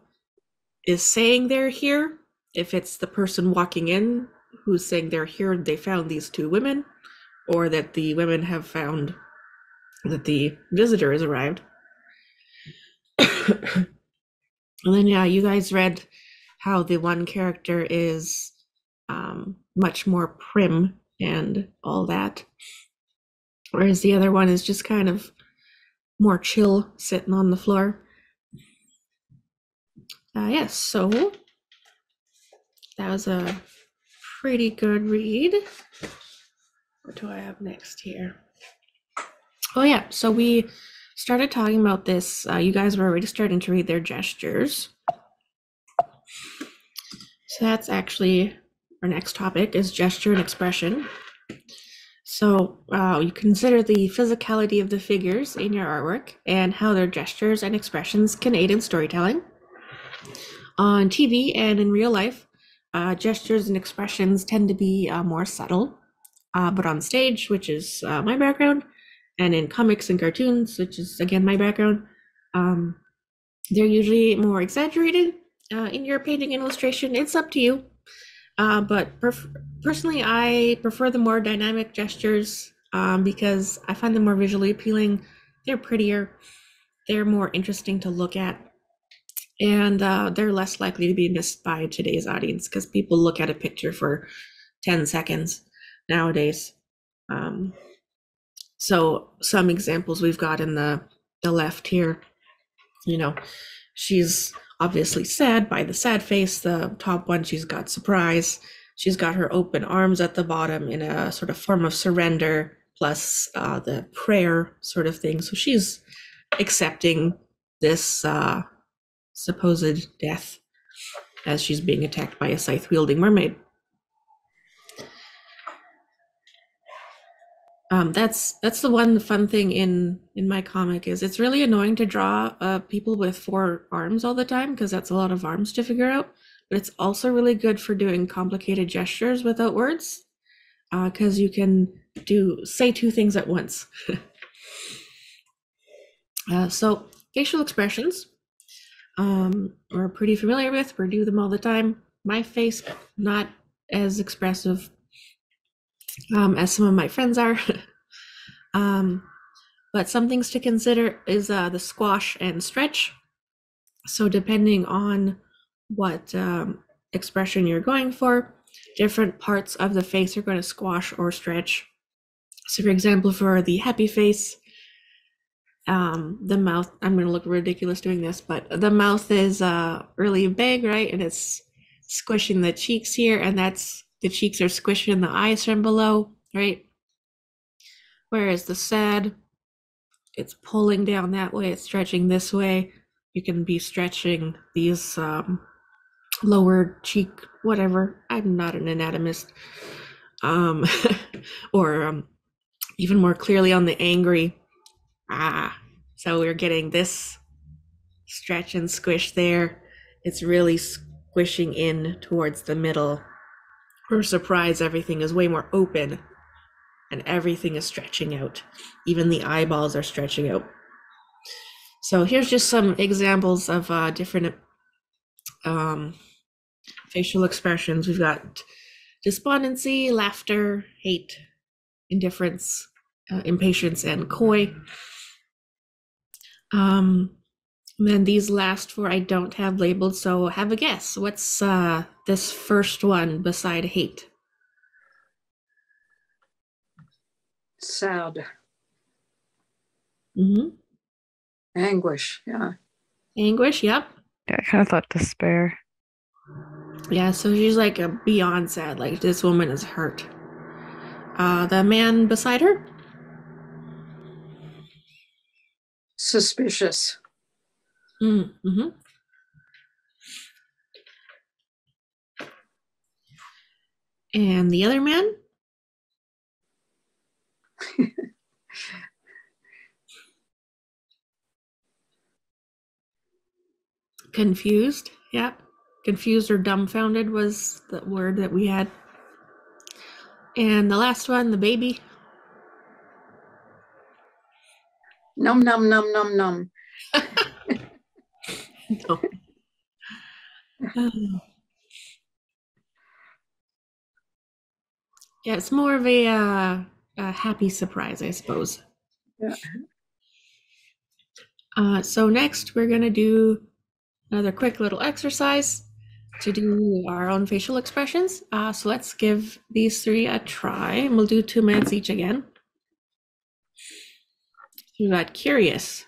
is saying they're here. If it's the person walking in who's saying they're here they found these two women, or that the women have found that the visitor has arrived. and *coughs* then, yeah, you guys read how the one character is um, much more prim and all that, whereas the other one is just kind of more chill, sitting on the floor. Uh, yes, so that was a pretty good read. What do I have next here? Oh, yeah. So we started talking about this. Uh, you guys were already starting to read their gestures. So that's actually our next topic is gesture and expression. So uh, you consider the physicality of the figures in your artwork and how their gestures and expressions can aid in storytelling. On TV and in real life, uh, gestures and expressions tend to be uh, more subtle, uh, but on stage, which is uh, my background, and in comics and cartoons, which is again my background, um, they're usually more exaggerated. Uh, in your painting and illustration, it's up to you. Uh, but perf- personally, I prefer the more dynamic gestures um, because I find them more visually appealing. They're prettier, they're more interesting to look at, and uh, they're less likely to be missed by today's audience because people look at a picture for 10 seconds nowadays. Um, so some examples we've got in the the left here, you know, she's obviously sad by the sad face. The top one, she's got surprise. She's got her open arms at the bottom in a sort of form of surrender, plus uh, the prayer sort of thing. So she's accepting this uh, supposed death as she's being attacked by a scythe wielding mermaid. Um, that's that's the one fun thing in in my comic is it's really annoying to draw uh, people with four arms all the time because that's a lot of arms to figure out. But it's also really good for doing complicated gestures without words because you can do say two things at once. *laughs* uh, so facial expressions um, we're pretty familiar with. We do them all the time. My face not as expressive um, as some of my friends are. *laughs* um, but some things to consider is uh, the squash and stretch. So depending on what um, expression you're going for, different parts of the face are going to squash or stretch. So for example, for the happy face, um, the mouth, I'm going to look ridiculous doing this, but the mouth is uh, really big, right? And it's squishing the cheeks here, and that's the cheeks are squishing the eyes from below, right? Whereas the sad, it's pulling down that way, it's stretching this way. You can be stretching these um, lower cheek, whatever. I'm not an anatomist, um, *laughs* or um, even more clearly on the angry. Ah, so we're getting this stretch and squish there. It's really squishing in towards the middle. We're surprised everything is way more open and everything is stretching out. Even the eyeballs are stretching out. So here's just some examples of uh, different um, facial expressions. We've got despondency, laughter, hate, indifference, uh, impatience, and coy. Um, and then these last four I don't have labeled, so have a guess. What's uh, this first one beside hate? Sad. Mm-hmm. Anguish. Yeah. Anguish, yep. Yeah, I kind of thought despair. Yeah, so she's like a beyond sad. Like this woman is hurt. Uh, the man beside her? Suspicious. Mm, hmm And the other man? *laughs* Confused. Yep. Confused or dumbfounded was the word that we had. And the last one, the baby. Num num num num num. No. Yeah, it's more of a, uh, a happy surprise, I suppose. Yeah. Uh, so next, we're gonna do another quick little exercise to do our own facial expressions. Uh, so let's give these three a try, and we'll do two minutes each again. We got curious.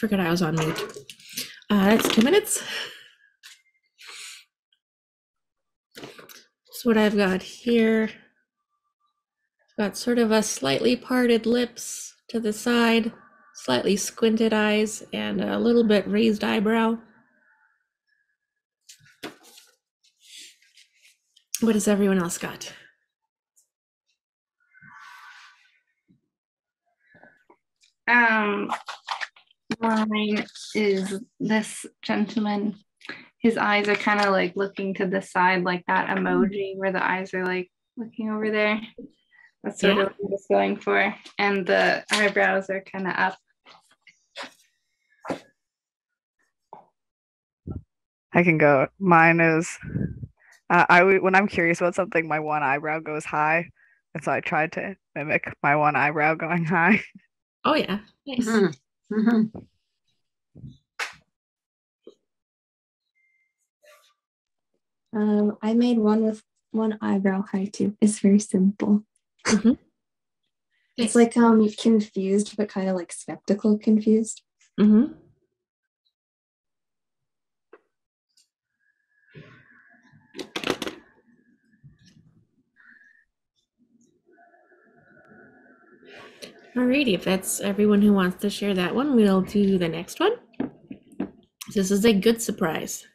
Forgot I was on mute. Uh, that's two minutes. So what I've got here, I've got sort of a slightly parted lips to the side, slightly squinted eyes, and a little bit raised eyebrow. What has everyone else got? Um, mine is this gentleman. his eyes are kind of like looking to the side, like that emoji where the eyes are like looking over there. That's sort Yeah. of what I was going for. And the eyebrows are kind of up. I can go. Mine is, uh, I w- when I'm curious about something, my one eyebrow goes high, and so I tried to mimic my one eyebrow going *laughs* high. Oh yeah, nice. Mhm. Mhm. Um, I made one with one eyebrow high too. It's very simple. Nice. It's like um confused, but kind of like skeptical confused. Mm-hmm. Alrighty, if that's everyone who wants to share that one, we'll do the next one. This is a good surprise.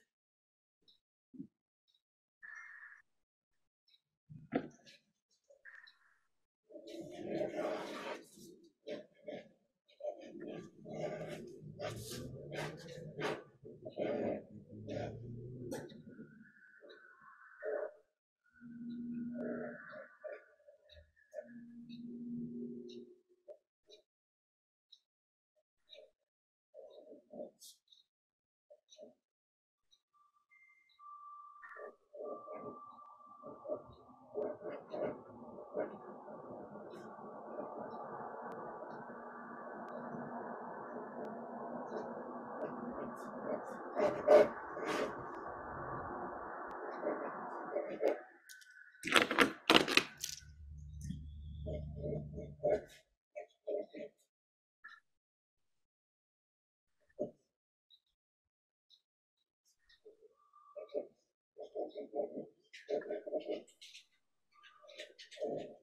Thank you.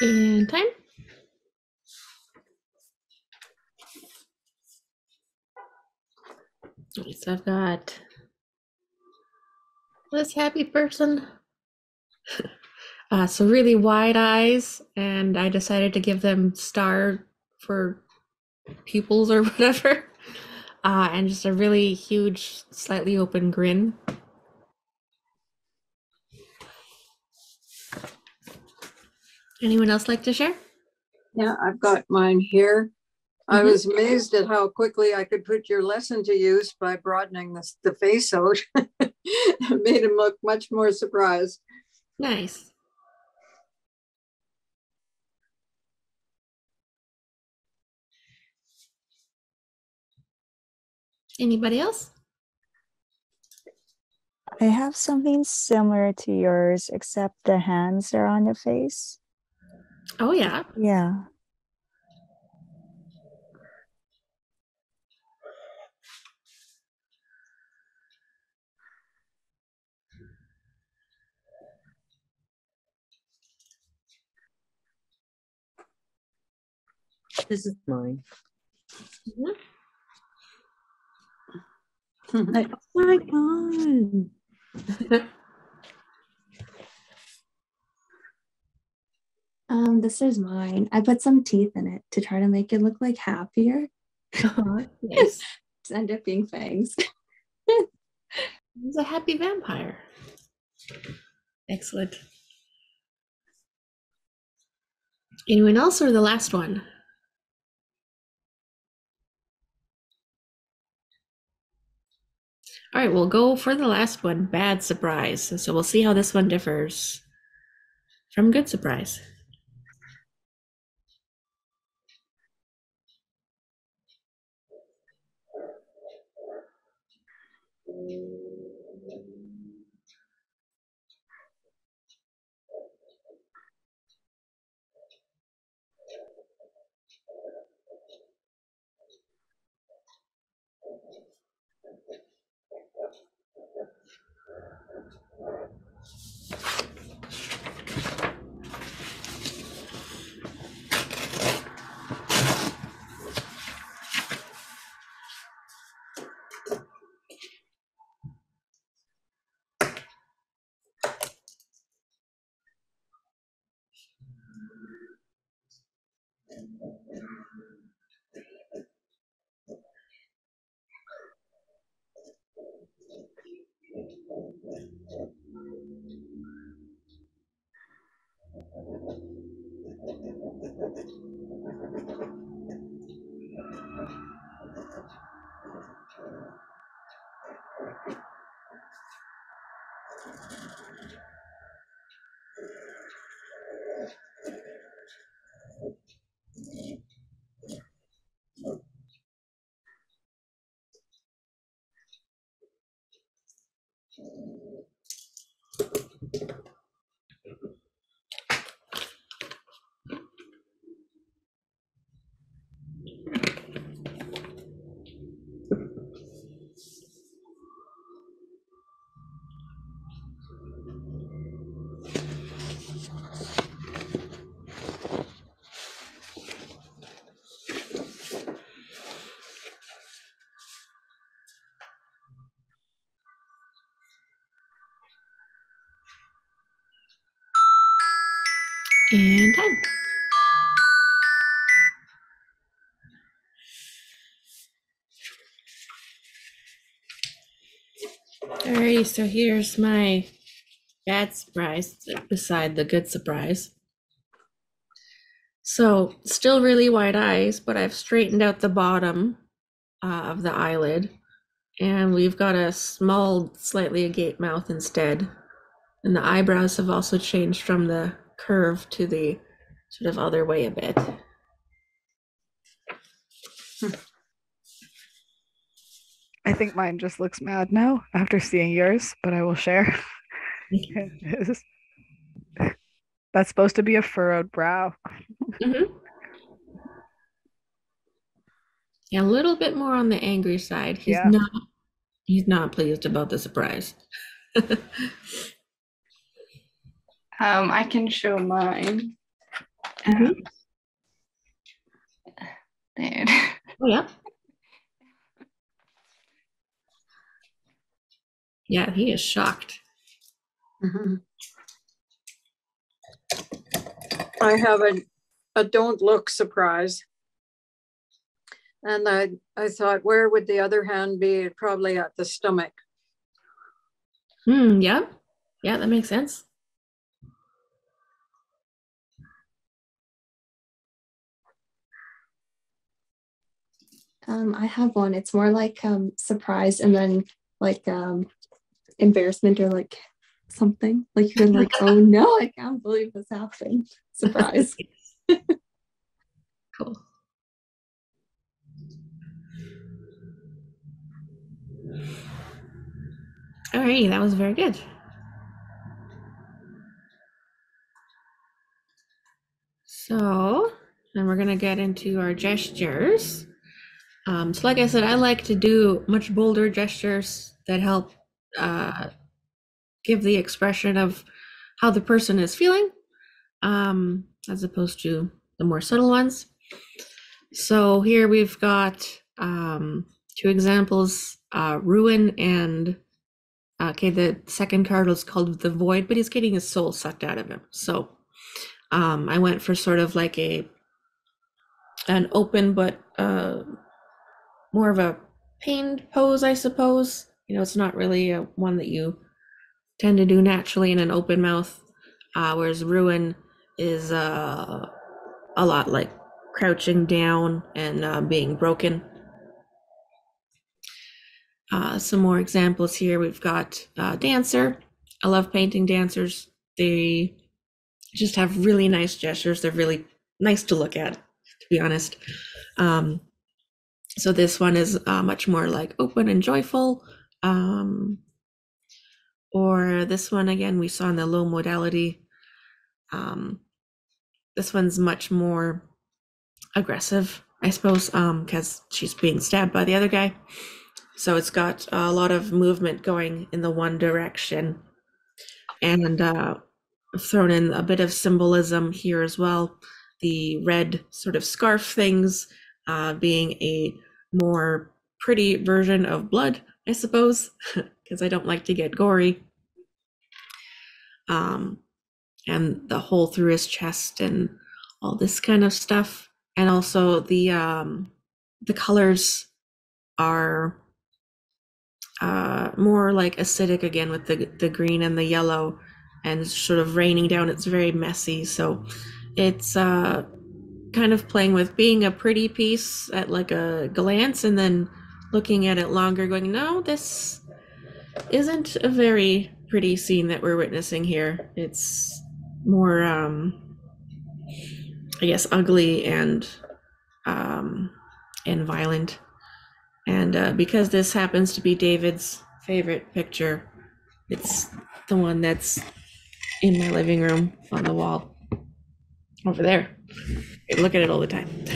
And time. So I've got this happy person. Uh, so really wide eyes, and I decided to give them star for pupils or *laughs* whatever. Uh, and just a really huge, slightly open grin. Anyone else like to share? Yeah, I've got mine here. I Mhm. was amazed at how quickly I could put your lesson to use by broadening the, the face out. *laughs* it made him look much more surprised. Nice. Anybody else? I have something similar to yours, except the hands are on the face. Oh yeah. Yeah. This is mine. Mm-hmm. Like, *laughs* oh my god. *laughs* Um, this is mine. I put some teeth in it to try to make it look like happier. nice. *laughs* It's end up being fangs. He's a happy vampire. Excellent. Anyone else or the last one? All right, we'll go for the last one, bad surprise. So we'll see how this one differs from good surprise. And time. Alright, so here's my bad surprise beside the good surprise. So, still really wide eyes, but I've straightened out the bottom uh, of the eyelid. And we've got a small, slightly agape mouth instead. And the eyebrows have also changed from the curve to the sort of other way a bit. I think mine just looks mad now after seeing yours, but I will share. *laughs* That's supposed to be a furrowed brow. Mhm. Yeah, a little bit more on the angry side. He's Yeah. not he's not pleased about the surprise. *laughs* Um, I can show mine. Um, there. Oh yeah. Yeah, he is shocked. Mhm. I have a, a don't look surprise. And I, I thought, where would the other hand be? Probably at the stomach. Hmm, yeah. Yeah, that makes sense. Um, I have one. It's more like um surprise and then like um embarrassment or like something. Like you're like, *laughs* oh no, I can't believe this happened. Surprise. *laughs* Cool. Alrighty, that was very good. So, then we're gonna get into our gestures. Um, so, like I said, I like to do much bolder gestures that help uh, give the expression of how the person is feeling, um, as opposed to the more subtle ones. So here we've got um, two examples, uh, Ruin and, okay, the second card was called The Void, but he's getting his soul sucked out of him. So um, I went for sort of like a, an open but uh, more of a pained pose, I suppose. You know, it's not really a, one that you tend to do naturally in an open mouth, uh, whereas Ruin is uh, a lot like crouching down and uh, being broken. uh, some more examples here. We've got uh, dancer. I love painting dancers. They just have really nice gestures. They're really nice to look at, to be honest. Um, so this one is uh, much more like open and joyful. Um, or this one again, we saw in the low modality. Um, this one's much more aggressive, I suppose, because um, she's being stabbed by the other guy. So it's got a lot of movement going in the one direction. And uh, thrown in a bit of symbolism here as well. The red sort of scarf things uh, being a more pretty version of blood, I suppose, *laughs* because I don't like to get gory. Um, and the hole through his chest and all this kind of stuff. And also the um, the colors are uh, more like acidic again with the the green and the yellow and sort of raining down. It's very messy. So it's uh, kind of playing with being a pretty piece at like a glance and then looking at it longer, going, no, this isn't a very pretty scene that we're witnessing here. It's more, um, I guess, ugly and um, and violent. And uh, because this happens to be David's favorite picture, it's the one that's in my living room on the wall over there. Look at it all the time. *laughs*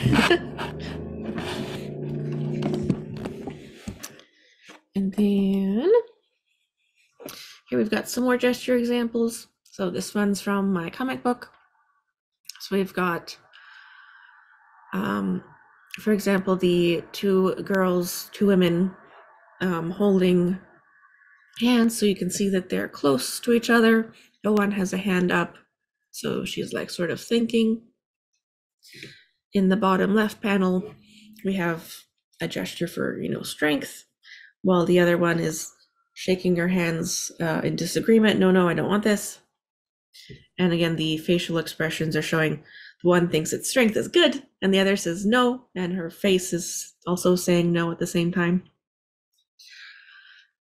and then here we've got some more gesture examples. So this one's from my comic book. So we've got, um, for example, the two girls, two women um, holding hands so you can see that they're close to each other no one has a hand up, so she's like sort of thinking. In the bottom left panel, we have a gesture for, you know, strength, while the other one is shaking her hands uh, in disagreement. No, no, I don't want this. And again, the facial expressions are showing one thinks its strength is good, and the other says no, and her face is also saying no at the same time.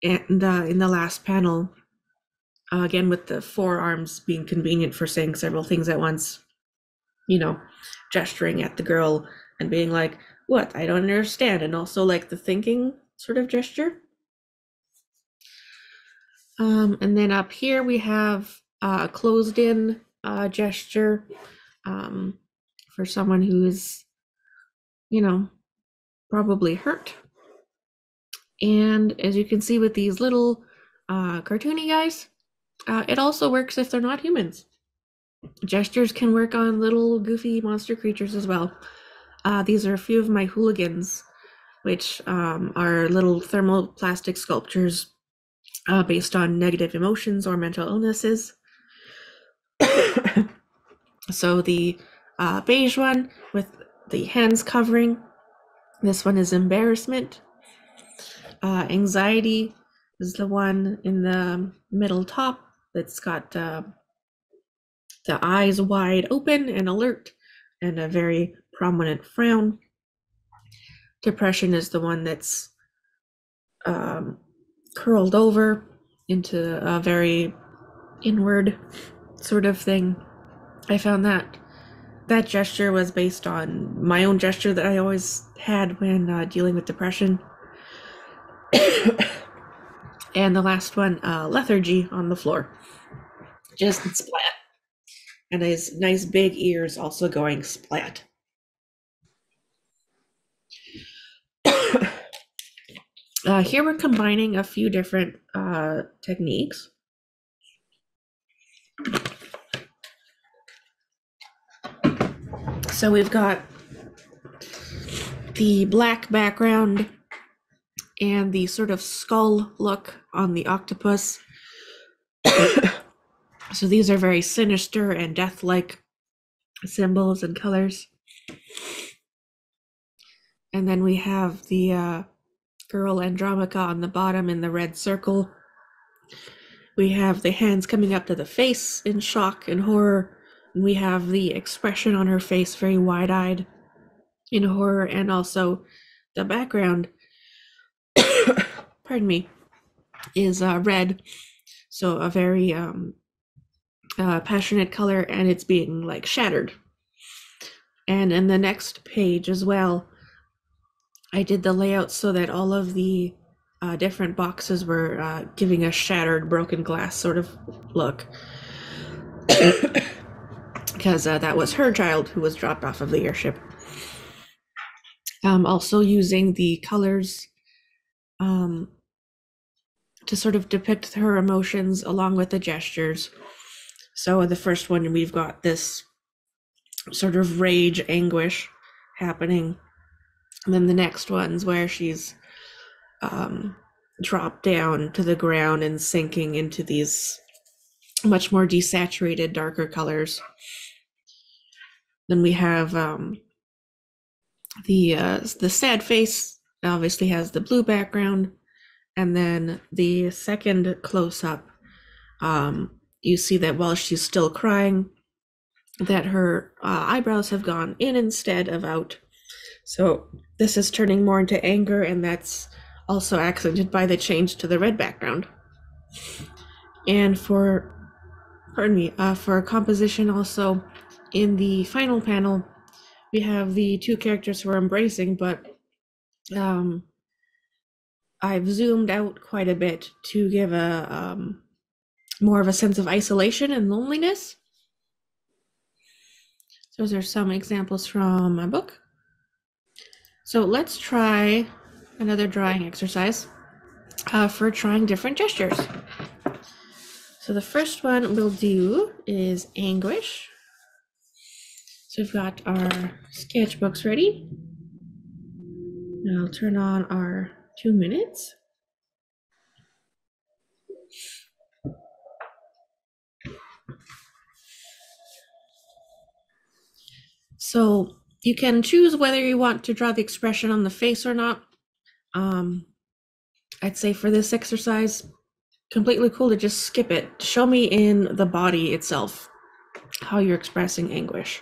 And uh, in the last panel, uh, again with the forearms being convenient for saying several things at once you know gesturing at the girl and being like what? I don't understand. And also like the thinking sort of gesture. Um, and then up here we have a closed in uh, gesture um, for someone who is you know probably hurt. And as you can see with these little uh, cartoony guys uh, it also works if they're not humans. Gestures can work on little goofy monster creatures as well. Uh, these are a few of my hooligans, which um, are little thermoplastic sculptures uh, based on negative emotions or mental illnesses. *coughs* so the uh, beige one with the hands covering, this one is embarrassment. Uh, anxiety is the one in the middle top that's got uh, the eyes wide open and alert and a very prominent frown. Depression is the one that's um, curled over into a very inward sort of thing. I found that that gesture was based on my own gesture that I always had when uh, dealing with depression. *coughs* and the last one, uh, lethargy on the floor just splat. And his nice big ears also going splat. *coughs* uh, here we're combining a few different uh, techniques. So we've got the black background and the sort of skull look on the octopus. *coughs* So these are very sinister and death-like symbols and colors. And then we have the uh, girl Andromaca on the bottom in the red circle. We have the hands coming up to the face in shock and horror. And we have the expression on her face very wide-eyed in horror and also the background *coughs* pardon me, is uh, red. So a very um, uh, passionate color, and it's being like shattered. And in the next page as well, I did the layout so that all of the uh, different boxes were uh, giving a shattered, broken glass sort of look. *coughs* Because uh, that was her child who was dropped off of the airship. Um, also using the colors um, to sort of depict her emotions along with the gestures. So the first one, we've got this sort of rage, anguish happening. And then the next one's where she's um, dropped down to the ground and sinking into these much more desaturated, darker colors. Then we have um, the uh, the sad face. Obviously, has the blue background, and then the second close up, um, you see that while she's still crying, that her uh, eyebrows have gone in instead of out. So this is turning more into anger, and that's also accented by the change to the red background. And for, pardon me, uh, for composition also, in the final panel, we have the two characters who are embracing, but um, I've zoomed out quite a bit to give a um, more of a sense of isolation and loneliness. Those are some examples from my book. So let's try another drawing exercise uh, for trying different gestures. So the first one we'll do is anguish. So we've got our sketchbooks ready. Now I'll turn on our two minutes. So you can choose whether you want to draw the expression on the face or not. Um, I'd say for this exercise, completely cool to just skip it. Show me in the body itself how you're expressing anguish.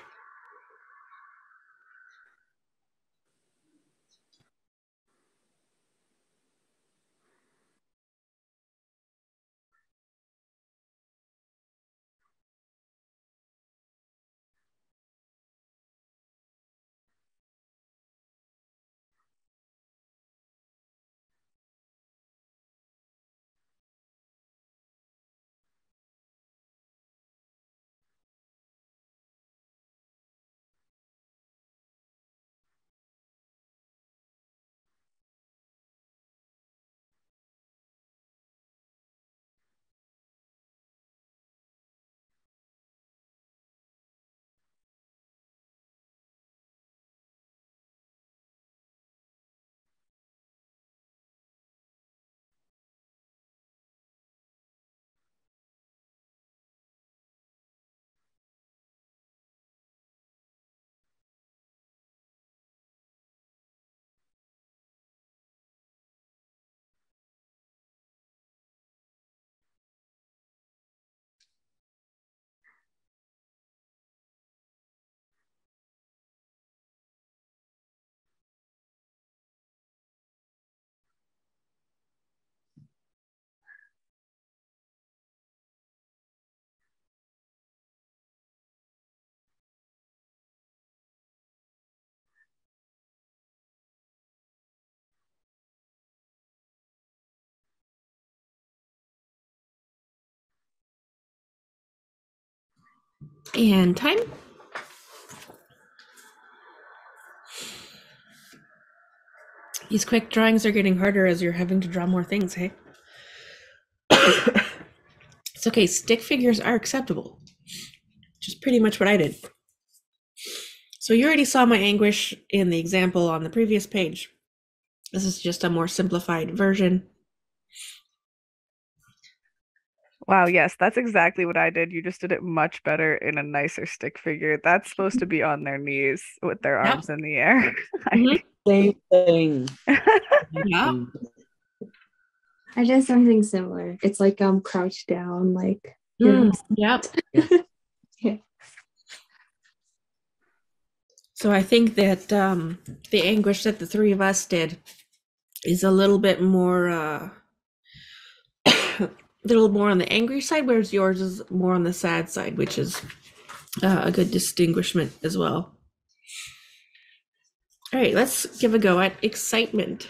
And time. These quick drawings are getting harder as you're having to draw more things, hey? *coughs* it's okay, stick figures are acceptable, which is pretty much what I did. So you already saw my anguish in the example on the previous page. This is just a more simplified version. Wow, yes, that's exactly what I did. You just did it much better in a nicer stick figure. That's supposed to be on their knees with their Yep. arms in the air. *laughs* Mhm. Same thing. Yeah. I did something similar. It's like um crouched down, like you know, Mm, yep. *laughs* Yeah. So I think that um, the anguish that the three of us did is a little bit more uh, a little more on the angry side, whereas yours is more on the sad side, which is uh, a good distinguishment as well. All right, let's give a go at excitement.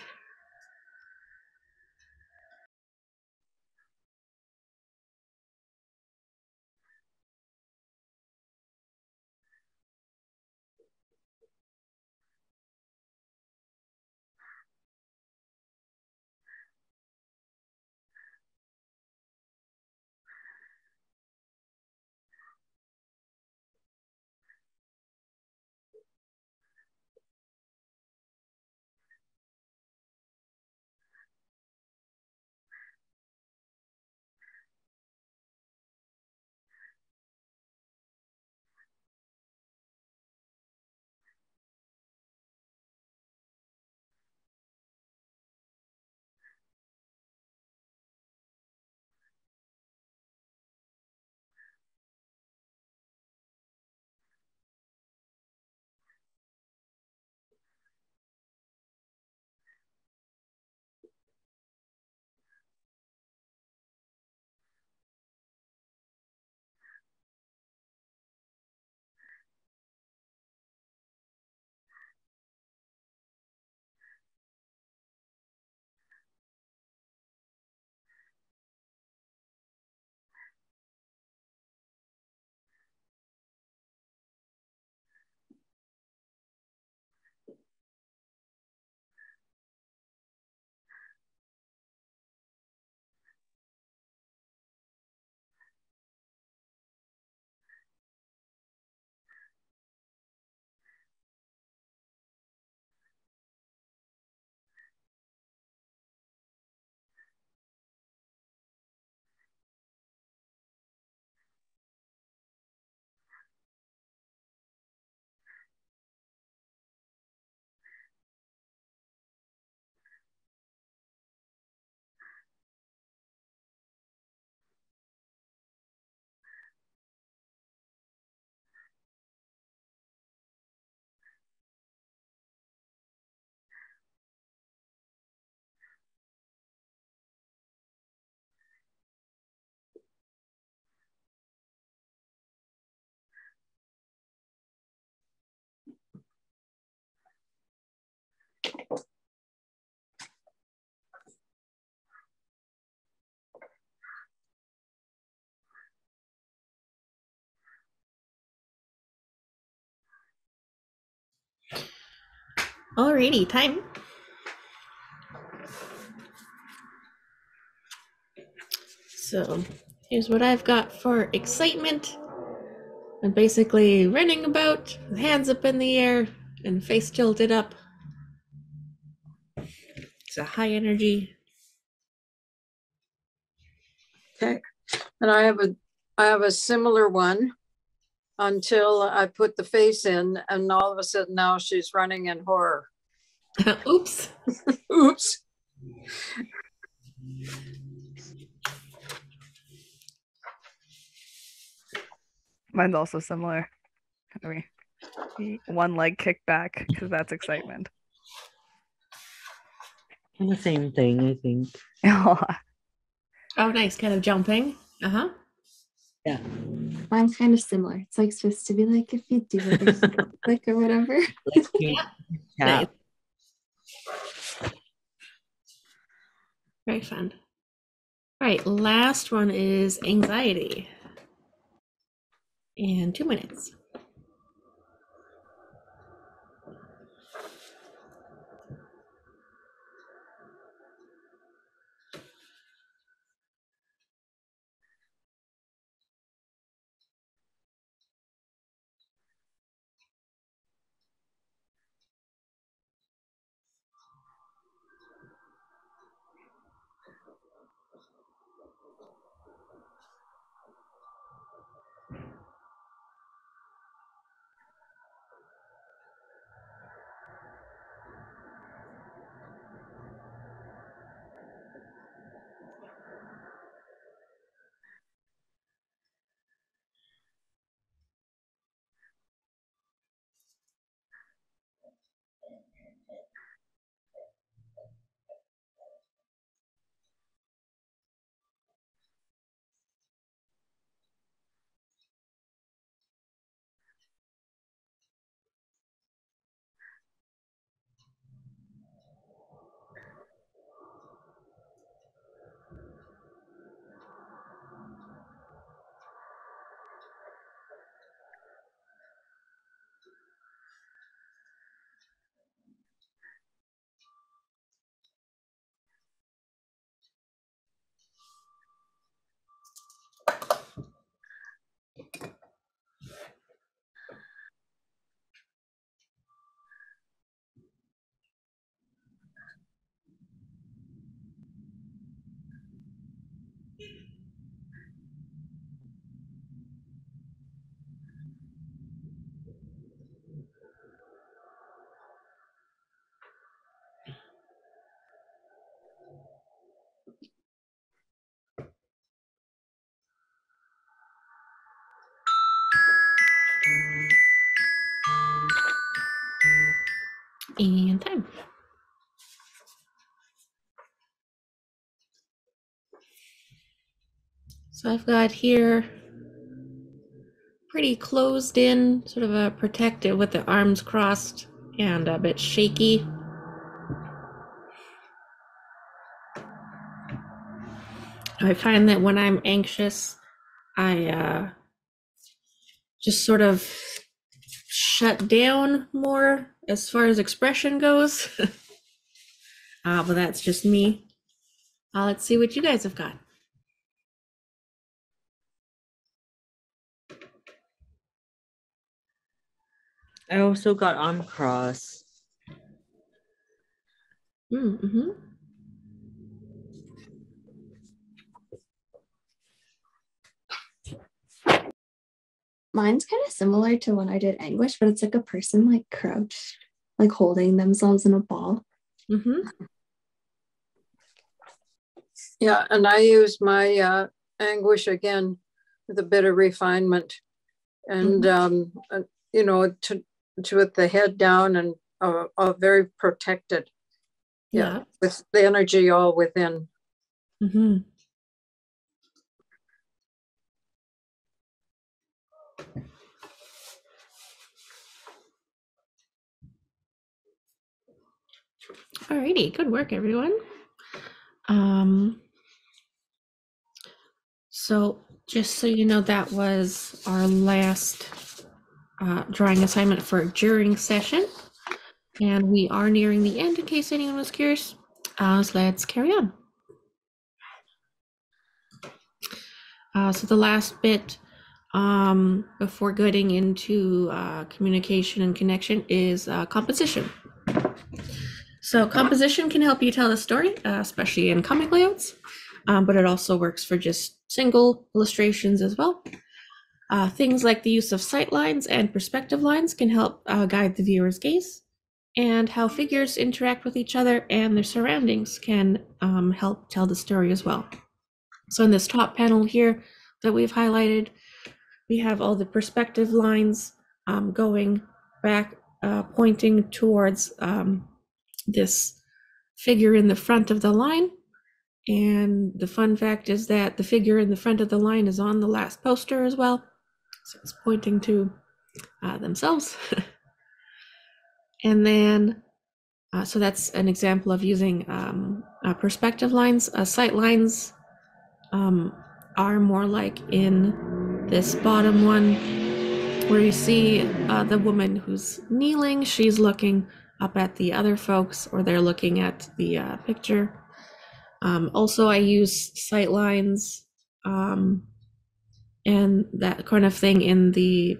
Alrighty, time. So here's what I've got for excitement. I'm basically running about, hands up in the air and face tilted up. It's a high energy. Okay. And I have a I have a similar one until I put the face in and all of a sudden now she's running in horror. *laughs* Oops. *laughs* Oops. Mine's also similar. I mean, one leg kicked back because that's excitement. And the same thing, I think. *laughs* Oh, nice. Kind of jumping. Uh huh. Yeah. Mine's kind of similar. It's like supposed to be like if you do it, it's quick or whatever. Like, *laughs* yeah. Nice. Very fun. All right, last one is anxiety. And two minutes. And time. So I've got here pretty closed in, sort of a protective with the arms crossed and a bit shaky. I find that when I'm anxious, I uh, just sort of shut down more as far as expression goes. *laughs* uh, but that's just me. Uh, let's see what you guys have got. I also got arm cross. Mm-hmm. Mine's kind of similar to when I did anguish, but it's like a person like crouched, like holding themselves in a ball. Mm-hmm. Yeah, and I used my uh, anguish again with a bit of refinement, and um, uh, you know, to to with the head down and uh, uh, very protected. Yeah. with the energy all within. Mm-hmm. Alrighty, good work, everyone. Um, so just so you know, that was our last uh, drawing assignment for during session. And we are nearing the end in case anyone was curious. Uh, so let's carry on. Uh, so the last bit um, before getting into uh, communication and connection is uh, composition. So composition can help you tell a story, uh, especially in comic layouts, um, but it also works for just single illustrations as well. Uh, things like the use of sight lines and perspective lines can help uh, guide the viewer's gaze, and how figures interact with each other and their surroundings can um, help tell the story as well. So in this top panel here that we've highlighted, we have all the perspective lines um, going back, uh, pointing towards um, this figure in the front of the line. And the fun fact is that the figure in the front of the line is on the last poster as well. So it's pointing to uh, themselves. *laughs* and then, uh, so that's an example of using um, uh, perspective lines. Uh, sight lines um, are more like in this bottom one, where you see uh, the woman who's kneeling. She's looking up at the other folks or they're looking at the uh, picture. Um, also, I use sight lines um, and that kind of thing in the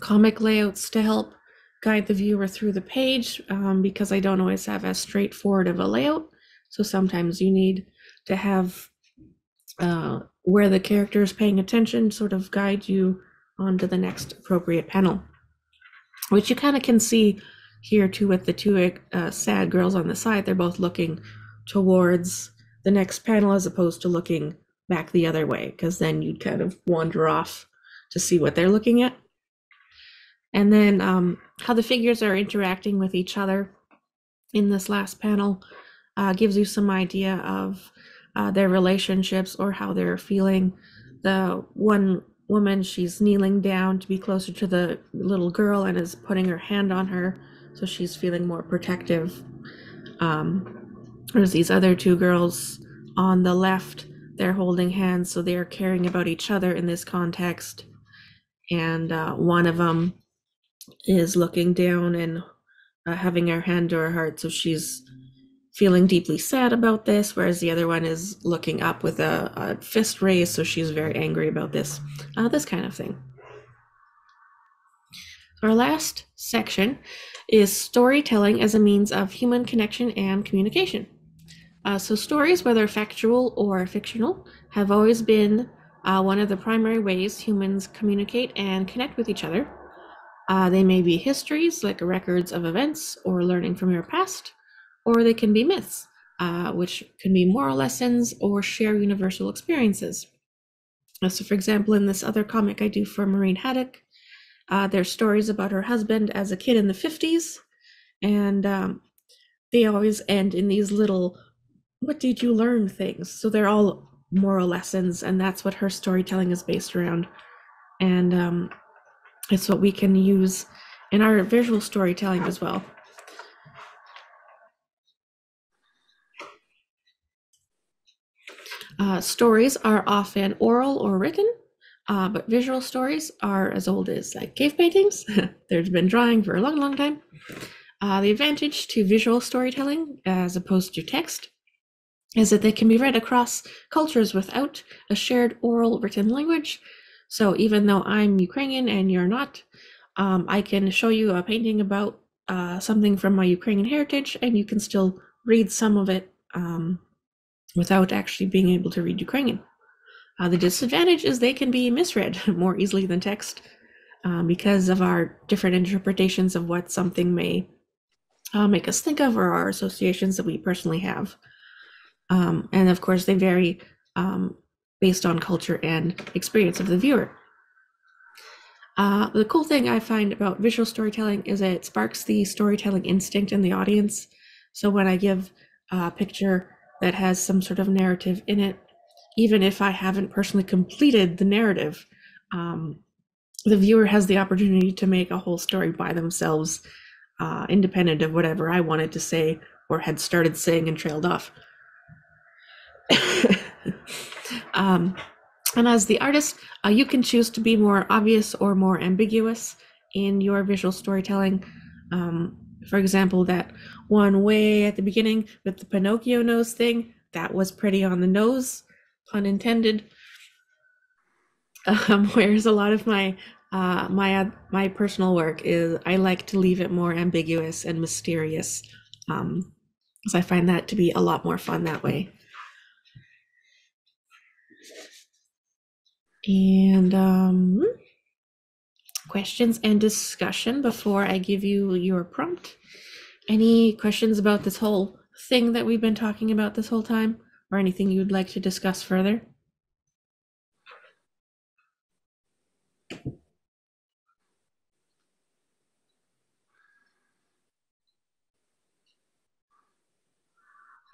comic layouts to help guide the viewer through the page um, because I don't always have as straightforward of a layout. So sometimes you need to have uh, where the character is paying attention sort of guide you onto the next appropriate panel, which you kind of can see here too with the two uh, sad girls on the side. They're both looking towards the next panel as opposed to looking back the other way because then you'd kind of wander off to see what they're looking at. And then um, how the figures are interacting with each other in this last panel uh, gives you some idea of uh, their relationships or how they're feeling. The one woman she's kneeling down to be closer to the little girl and is putting her hand on her so she's feeling more protective. Um, there's these other two girls on the left. They're holding hands, so they're caring about each other in this context. And uh, one of them is looking down and uh, having her hand to her heart, so she's feeling deeply sad about this, whereas the other one is looking up with a, a fist raised, so she's very angry about this. Uh, this kind of thing. Our last section is storytelling as a means of human connection and communication. Uh, so, stories, whether factual or fictional, have always been uh, one of the primary ways humans communicate and connect with each other. Uh, they may be histories, like records of events or learning from your past, or they can be myths, uh, which can be moral lessons or share universal experiences. Uh, so, for example, in this other comic I do for Maureen Haddock, uh, there's stories about her husband as a kid in the 50s, and um, they always end in these little "What did you learn?" things. So they're all moral lessons, and that's what her storytelling is based around, and um, it's what we can use in our visual storytelling as well. Uh, stories are often oral or written, uh, but visual stories are as old as like cave paintings. *laughs* There's been drawing for a long, long time. Uh, the advantage to visual storytelling as opposed to text is that they can be read across cultures without a shared oral written language. So even though I'm Ukrainian and you're not, um, I can show you a painting about uh, something from my Ukrainian heritage, and you can still read some of it um, without actually being able to read Ukrainian. Uh, the disadvantage is they can be misread *laughs* more easily than text um, because of our different interpretations of what something may uh, make us think of or our associations that we personally have. Um, and of course, they vary um, based on culture and experience of the viewer. Uh, the cool thing I find about visual storytelling is it sparks the storytelling instinct in the audience. So when I give a picture that has some sort of narrative in it, even if I haven't personally completed the narrative, um, the viewer has the opportunity to make a whole story by themselves, uh, independent of whatever I wanted to say or had started saying and trailed off. *laughs* um, and as the artist, uh, you can choose to be more obvious or more ambiguous in your visual storytelling. Um, for example, that one way at the beginning with the Pinocchio nose thing, that was pretty on the nose, pun intended. Um, *laughs* whereas a lot of my uh, my uh, my personal work is I like to leave it more ambiguous and mysterious, um, because I find that to be a lot more fun that way. And um, questions and discussion before I give you your prompt. Any questions about this whole thing that we've been talking about this whole time, or anything you would like to discuss further?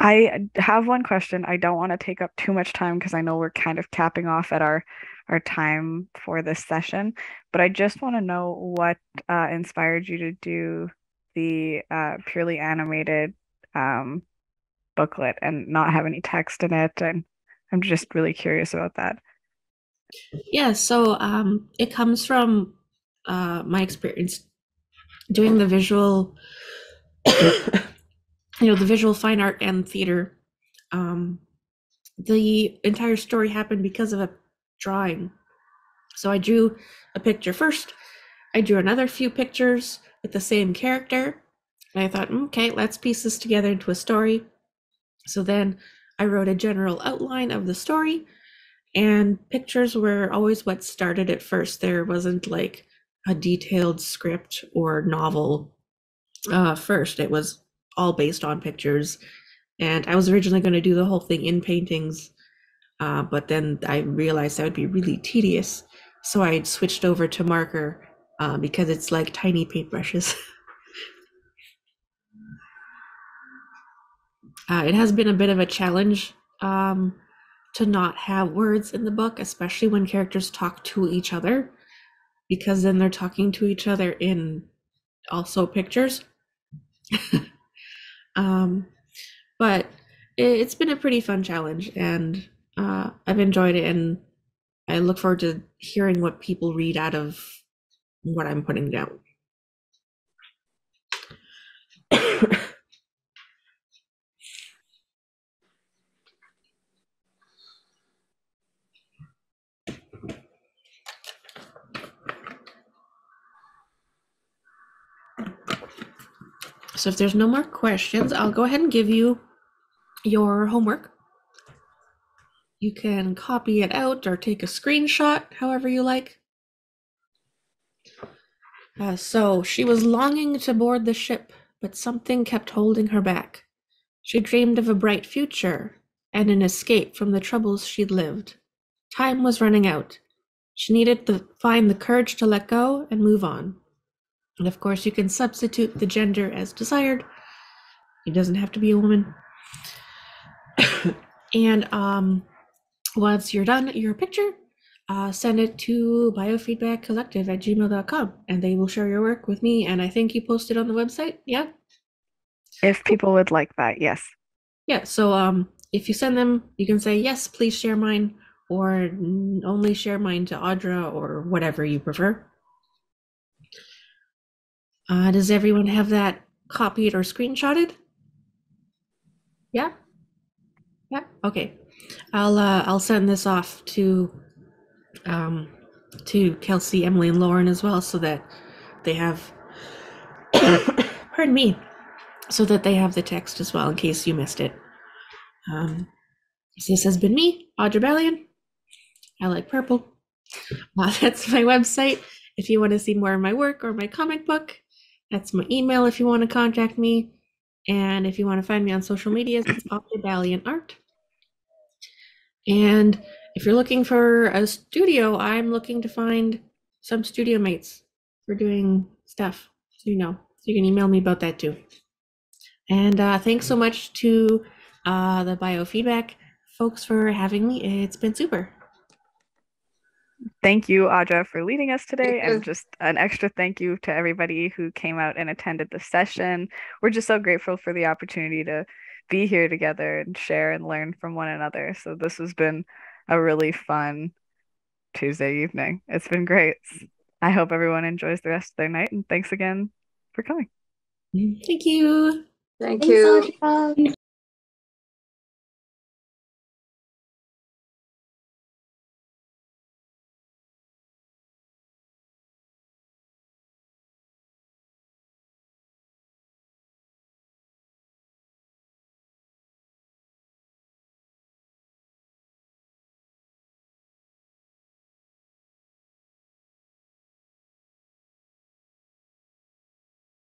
I have one question. I don't want to take up too much time because I know we're kind of capping off at our our time for this session, but I just want to know what uh, inspired you to do the uh, purely animated um, booklet and not have any text in it, and I'm just really curious about that. Yeah, so um, it comes from uh, my experience doing the visual *coughs* you know the visual fine art and theater. Um the entire story happened because of a drawing. So i drew a picture first. I drew another few pictures with the same character and i thought okay let's piece this together into a story so then i wrote a general outline of the story and pictures were always what started at first there wasn't like a detailed script or novel uh, first it was all based on pictures. And I was originally going to do the whole thing in paintings, uh, but then I realized that would be really tedious. So I switched over to marker uh, because it's like tiny paintbrushes. *laughs* uh, it has been a bit of a challenge um, to not have words in the book, especially when characters talk to each other, because then they're talking to each other in also pictures. *laughs* Um, but it, has been a pretty fun challenge, and uh, I've enjoyed it, and I look forward to hearing what people read out of what I'm putting down. So if there's no more questions, I'll go ahead and give you your homework. You can copy it out or take a screenshot, however you like. Uh, so she was longing to board the ship, but something kept holding her back. She dreamed of a bright future and an escape from the troubles she'd lived. Time was running out. She needed to find the courage to let go and move on. And of course, you can substitute the gender as desired. It doesn't have to be a woman. *coughs* and um, once you're done your picture, uh, send it to biofeedbackcollective at gmail.com and they will share your work with me. And I think you posted on the website. Yeah. If people would like that, yes. Yeah. So um, if you send them, you can say, yes, please share mine or only share mine to Audra or whatever you prefer. Uh, does everyone have that copied or screenshotted? Yeah. Yeah. Okay. I'll uh, I'll send this off to um, to Kelsey, Emily, and Lauren as well, so that they have. *coughs* pardon me, so that they have the text as well in case you missed it. Um, this has been me, Audra Balion. I like purple. Uh, *laughs* that's my website. If you want to see more of my work or my comic book, that's my email if you want to contact me. And if you want to find me on social media, it's *clears throat* Audra Balion Art. And if you're looking for a studio, I'm looking to find some studio mates for doing stuff. So you know, so you can email me about that too. And uh, thanks so much to uh, the biofeedback folks for having me. It's been super. Thank you, Audra, for leading us today, and just an extra thank you to everybody who came out and attended the session. We're just so grateful for the opportunity to be here together and share and learn from one another. So this has been a really fun Tuesday evening. It's been great. I hope everyone enjoys the rest of their night and thanks again for coming. Thank you. Thank Thanks, you. Audra.